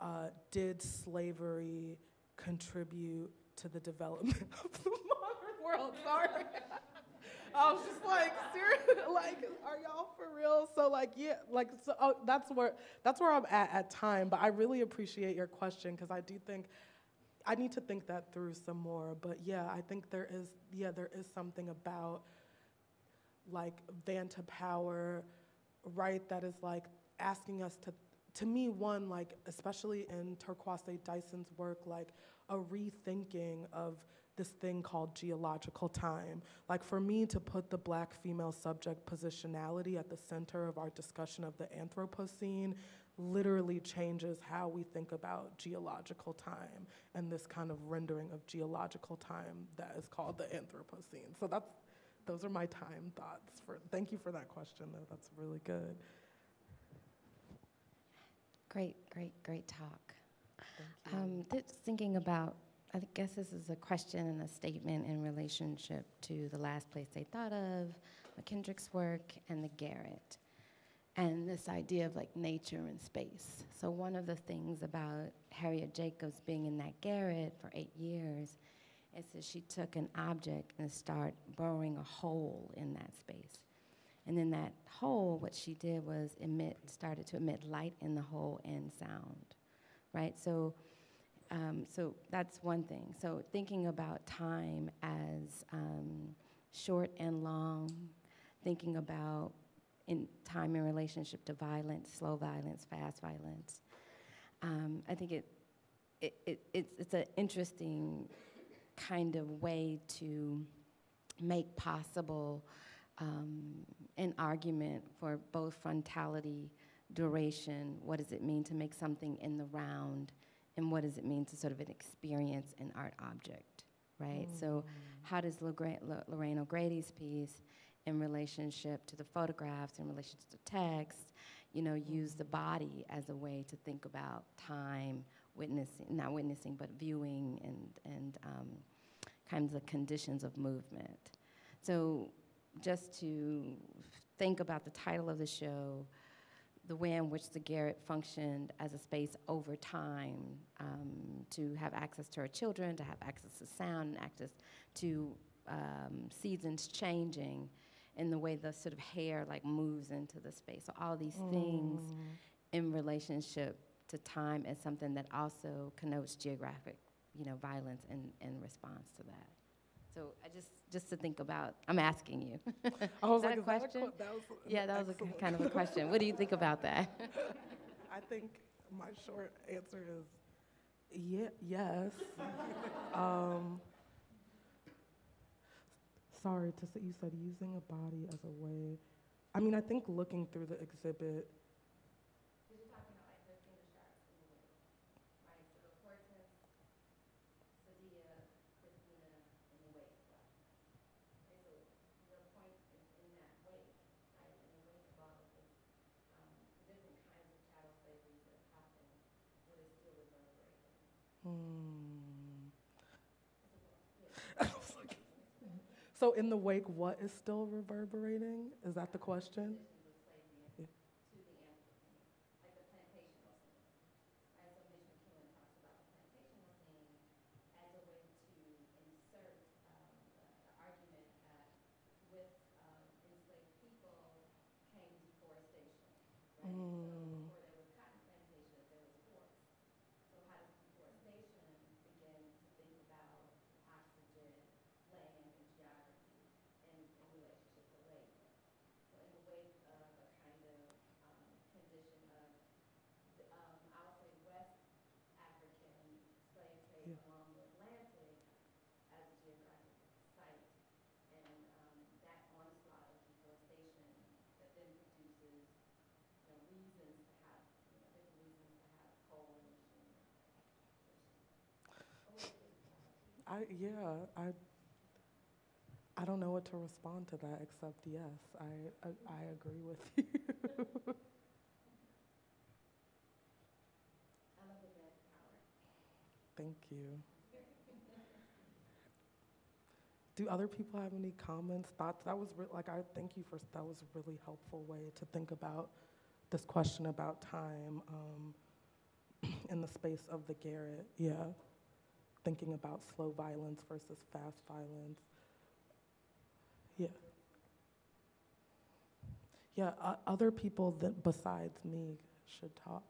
uh, Did slavery contribute to the development of the modern world? Sorry. I was just like, seriously, like, are y'all for real? So, like, yeah, like, so oh, that's where that's where I'm at at time. But I really appreciate your question because I do think I need to think that through some more. But yeah, I think there is, yeah, there is something about like Vanta power, right? That is like asking us to, to me, one, like, especially in Torkwase Dyson's work, like a rethinking of this thing called geological time. Like for me to put the black female subject positionality at the center of our discussion of the Anthropocene literally changes how we think about geological time and this kind of rendering of geological time that is called the Anthropocene. So that's those are my time thoughts for thank you for that question though. That's really good. Great, great, great talk. Um, just thinking about, I guess this is a question and a statement in relationship to the last place they thought of, McKittrick's work, and the garret, and this idea of like nature and space. So one of the things about Harriet Jacobs being in that garret for eight years is that she took an object and started burrowing a hole in that space. And in that hole, what she did was emit, started to emit light in the hole and sound, right? So, um, so that's one thing. So thinking about time as um, short and long, thinking about in time in relationship to violence, slow violence, fast violence. Um, I think it, it, it it's it's an interesting kind of way to make possible um, an argument for both frontality, duration, what does it mean to make something in the round, and what does it mean to sort of an experience an art object, right? So, how does Lo- Lorraine O'Grady's piece, in relationship to the photographs, in relation to the text, you know, use the body as a way to think about time, witnessing, not witnessing, but viewing and, and um, kinds of conditions of movement. So just to think about the title of the show, the way in which the garret functioned as a space over time um, to have access to our children, to have access to sound, and access to um, seasons changing, and the way the sort of hair like moves into the space. So all these things in relationship to time is something that also connotes geographic, you know, violence in, in response to that. So I just just to think about. I'm asking you. I was that like, a is that question? that was yeah, that was a kind of a question. What do you think about that? I think my short answer is yeah, yes. um, sorry to say, you said using a body as a way. I mean, I think looking through the exhibit. In the wake, what is still reverberating? Is that the question? Mm. Yeah. I yeah, I I don't know what to respond to that except yes, I I, I agree with you. Thank you. Do other people have any comments, thoughts? That was re- like I thank you for that was a really helpful way to think about this question about time um, in the space of the garret. Yeah, thinking about slow violence versus fast violence. Yeah. Yeah, uh, other people that besides me should talk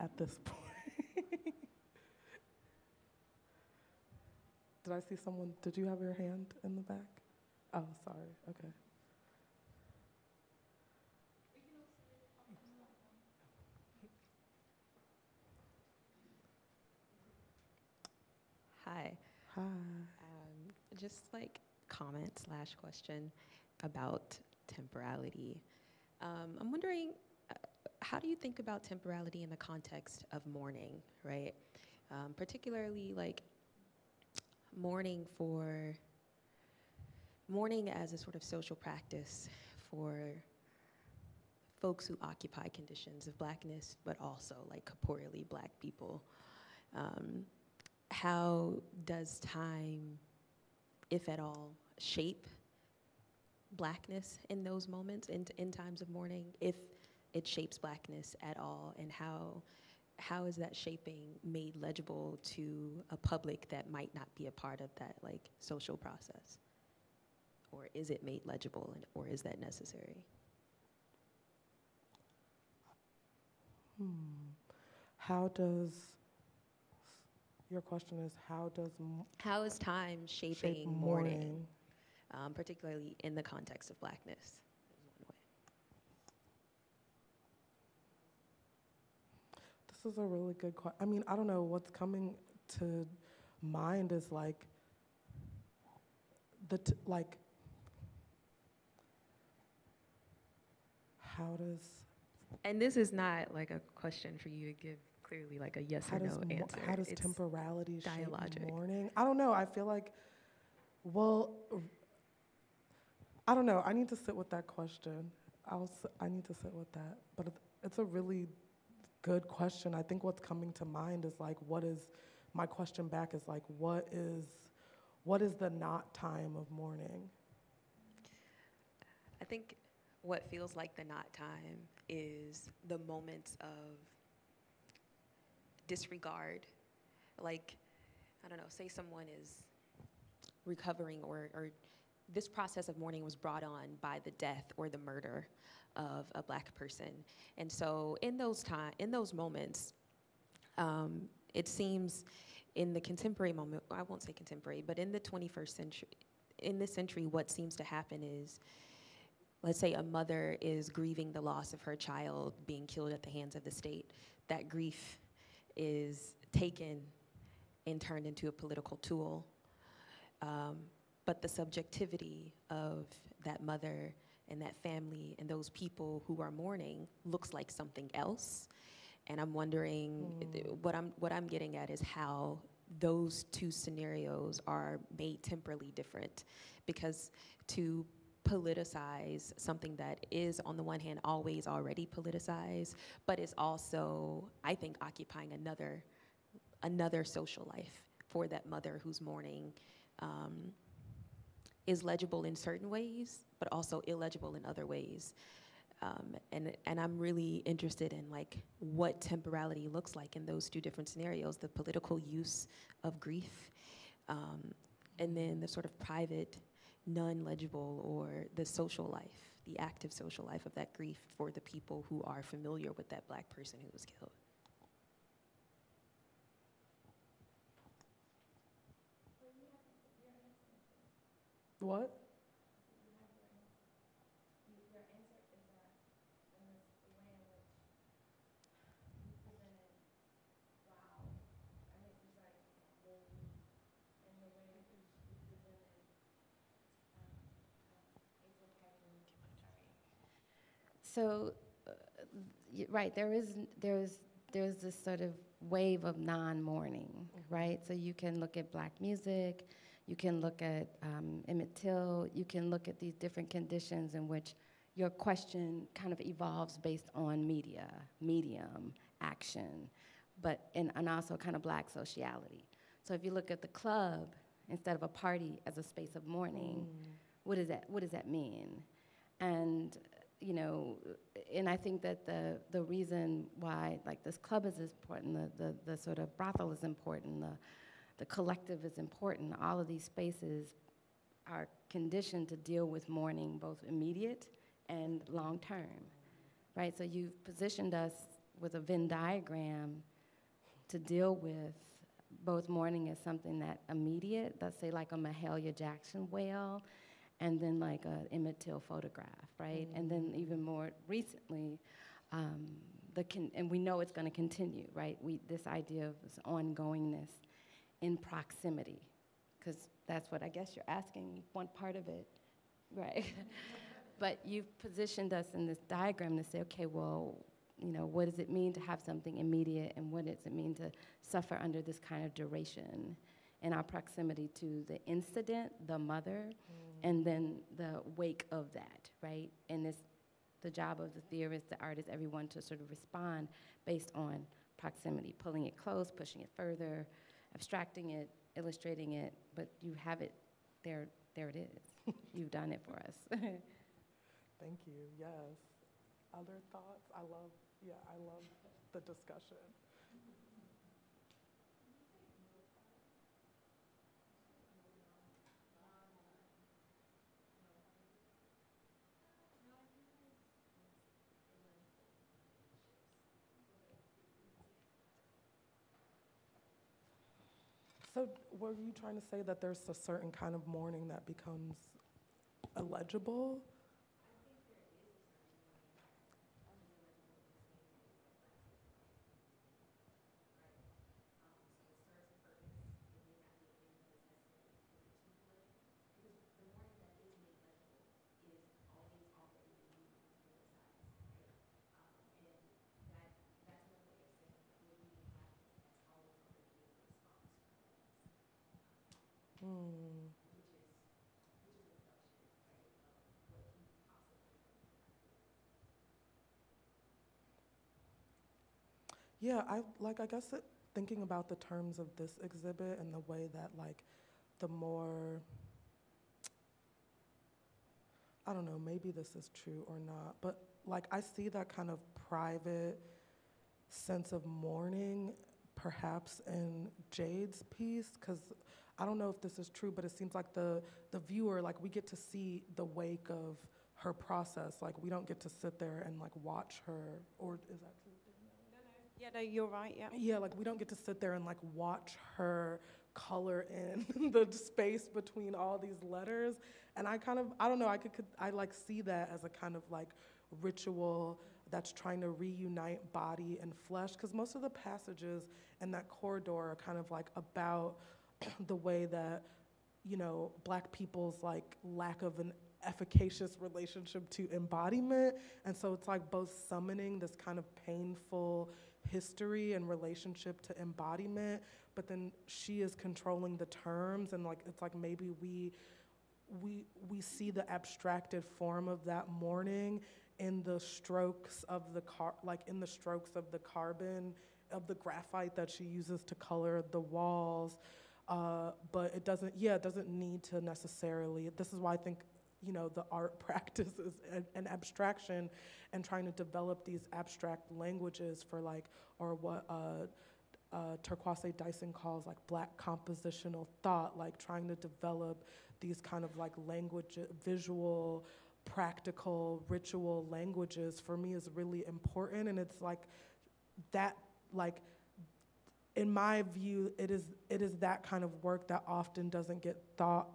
at this point. Did I see someone? Did you have your hand in the back? Oh, sorry. Okay. Hi. Hi. Um, just like comment slash question about temporality. Um, I'm wondering, uh, how do you think about temporality in the context of mourning, right? Um, particularly like mourning for mourning as a sort of social practice for folks who occupy conditions of blackness, but also like corporeally black people. Um, how does time, if at all, shape blackness in those moments, in, in times of mourning, if it shapes blackness at all, and how, how is that shaping made legible to a public that might not be a part of that like social process? Or is it made legible, and, or is that necessary? Hmm. How does your question is how does How is time shaping shape mourning, mourning? um, particularly in the context of blackness? is one way. This is a really good question. I mean, I don't know what's coming to mind is like the t- like how does And this is not like a question for you to give clearly like a yes how or no mo- answer. how does It's- temporality dialogic. shape mourning? I don't know. I feel like well I don't know. I need to sit with that question. I'll s- I need to sit with that. But it's a really good question. I think what's coming to mind is like what is my question back is like what is what is the not time of mourning? I think what feels like the not time is the moments of disregard. Like, I don't know, say someone is recovering or, or this process of mourning was brought on by the death or the murder of a black person. And so in those time, in those moments, um, it seems in the contemporary moment, I won't say contemporary, but in the 21st century, in this century, what seems to happen is, let's say a mother is grieving the loss of her child being killed at the hands of the state. That grief is taken and turned into a political tool. Um, but the subjectivity of that mother and that family and those people who are mourning looks like something else. And I'm wondering th- what I'm what I'm getting at is how those two scenarios are made temporally different, because to politicize something that is on the one hand always already politicized, but is also I think occupying another another social life for that mother who's mourning. Um, is legible in certain ways, but also illegible in other ways. Um, and and I'm really interested in like what temporality looks like in those two different scenarios: the political use of grief, um, and then the sort of private, non-legible, or the social life, the active social life of that grief for the people who are familiar with that black person who was killed. What? So, uh, right, there is, there's, there's this sort of wave of non-mourning, right? So you can look at black music, you can look at um, Emmett Till, you can look at these different conditions in which your question kind of evolves based on media, medium, action, but, and, and also kind of black sociality. So if you look at the club, instead of a party as a space of mourning, what does that, what does that mean? And you know, and I think that the the reason why like this club is important, the the, the sort of brothel is important, the the collective is important. All of these spaces are conditioned to deal with mourning, both immediate and long term, right? So you've positioned us with a Venn diagram to deal with both mourning as something that immediate, let's say like a Mahalia Jackson wail, and then like a Emmett Till photograph, right? And then even more recently, um, the con- and we know it's going to continue, right? We this idea of this ongoingness in proximity, because that's what I guess you're asking. One part of it, right? but you've positioned us in this diagram to say, okay, well, you know, what does it mean to have something immediate, and what does it mean to suffer under this kind of duration? In our proximity to the incident, the mother, mm. and then the wake of that, right? And it's the job of the theorist, the artist, everyone to sort of respond based on proximity, pulling it close, pushing it further, abstracting it, illustrating it, but you have it there, there it is. You've done it for us. Thank you. Yes. Other thoughts? I love, yeah, I love the discussion. So were you trying to say that there's a certain kind of mourning that becomes illegible? Yeah, I like I guess it, thinking about the terms of this exhibit and the way that like the more I don't know, maybe this is true or not, but like I see that kind of private sense of mourning perhaps in Jade's piece cuz I don't know if this is true, but it seems like the the viewer like we get to see the wake of her process. Like we don't get to sit there and like watch her or is that true? Yeah, no, you're right, yeah. Yeah, like we don't get to sit there and like watch her color in the space between all these letters. And I kind of, I don't know, I could, could, I like see that as a kind of like ritual that's trying to reunite body and flesh. Because most of the passages in that corridor are kind of like about the way that, you know, black people's like lack of an efficacious relationship to embodiment. And so it's like both summoning this kind of painful history and relationship to embodiment, but then she is controlling the terms and like it's like maybe we we we see the abstracted form of that mourning in the strokes of the car like in the strokes of the carbon of the graphite that she uses to color the walls Uh, but it doesn't, yeah, it doesn't need to necessarily. This is why I think, you know, the art practices and, an, an abstraction and trying to develop these abstract languages for like, or what uh, uh, Torkwase Dyson calls like black compositional thought, like trying to develop these kind of like language, visual, practical, ritual languages for me is really important. And it's like that, like, in my view, it is, it is that kind of work that often doesn't get thought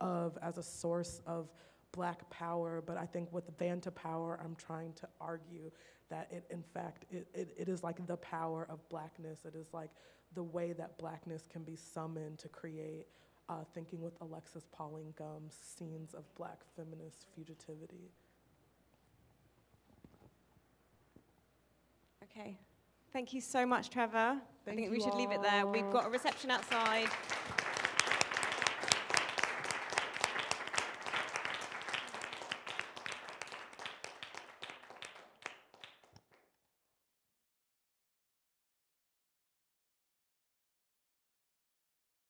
of as a source of black power. But I think with Vanta Power, I'm trying to argue that it, in fact, it, it, it is like the power of blackness. It is like the way that blackness can be summoned to create, uh, thinking with Alexis Pauline Gumbs' scenes of black feminist fugitivity. Okay. Thank you so much, Treva. I Thank think we you should leave it there. We've got a reception outside.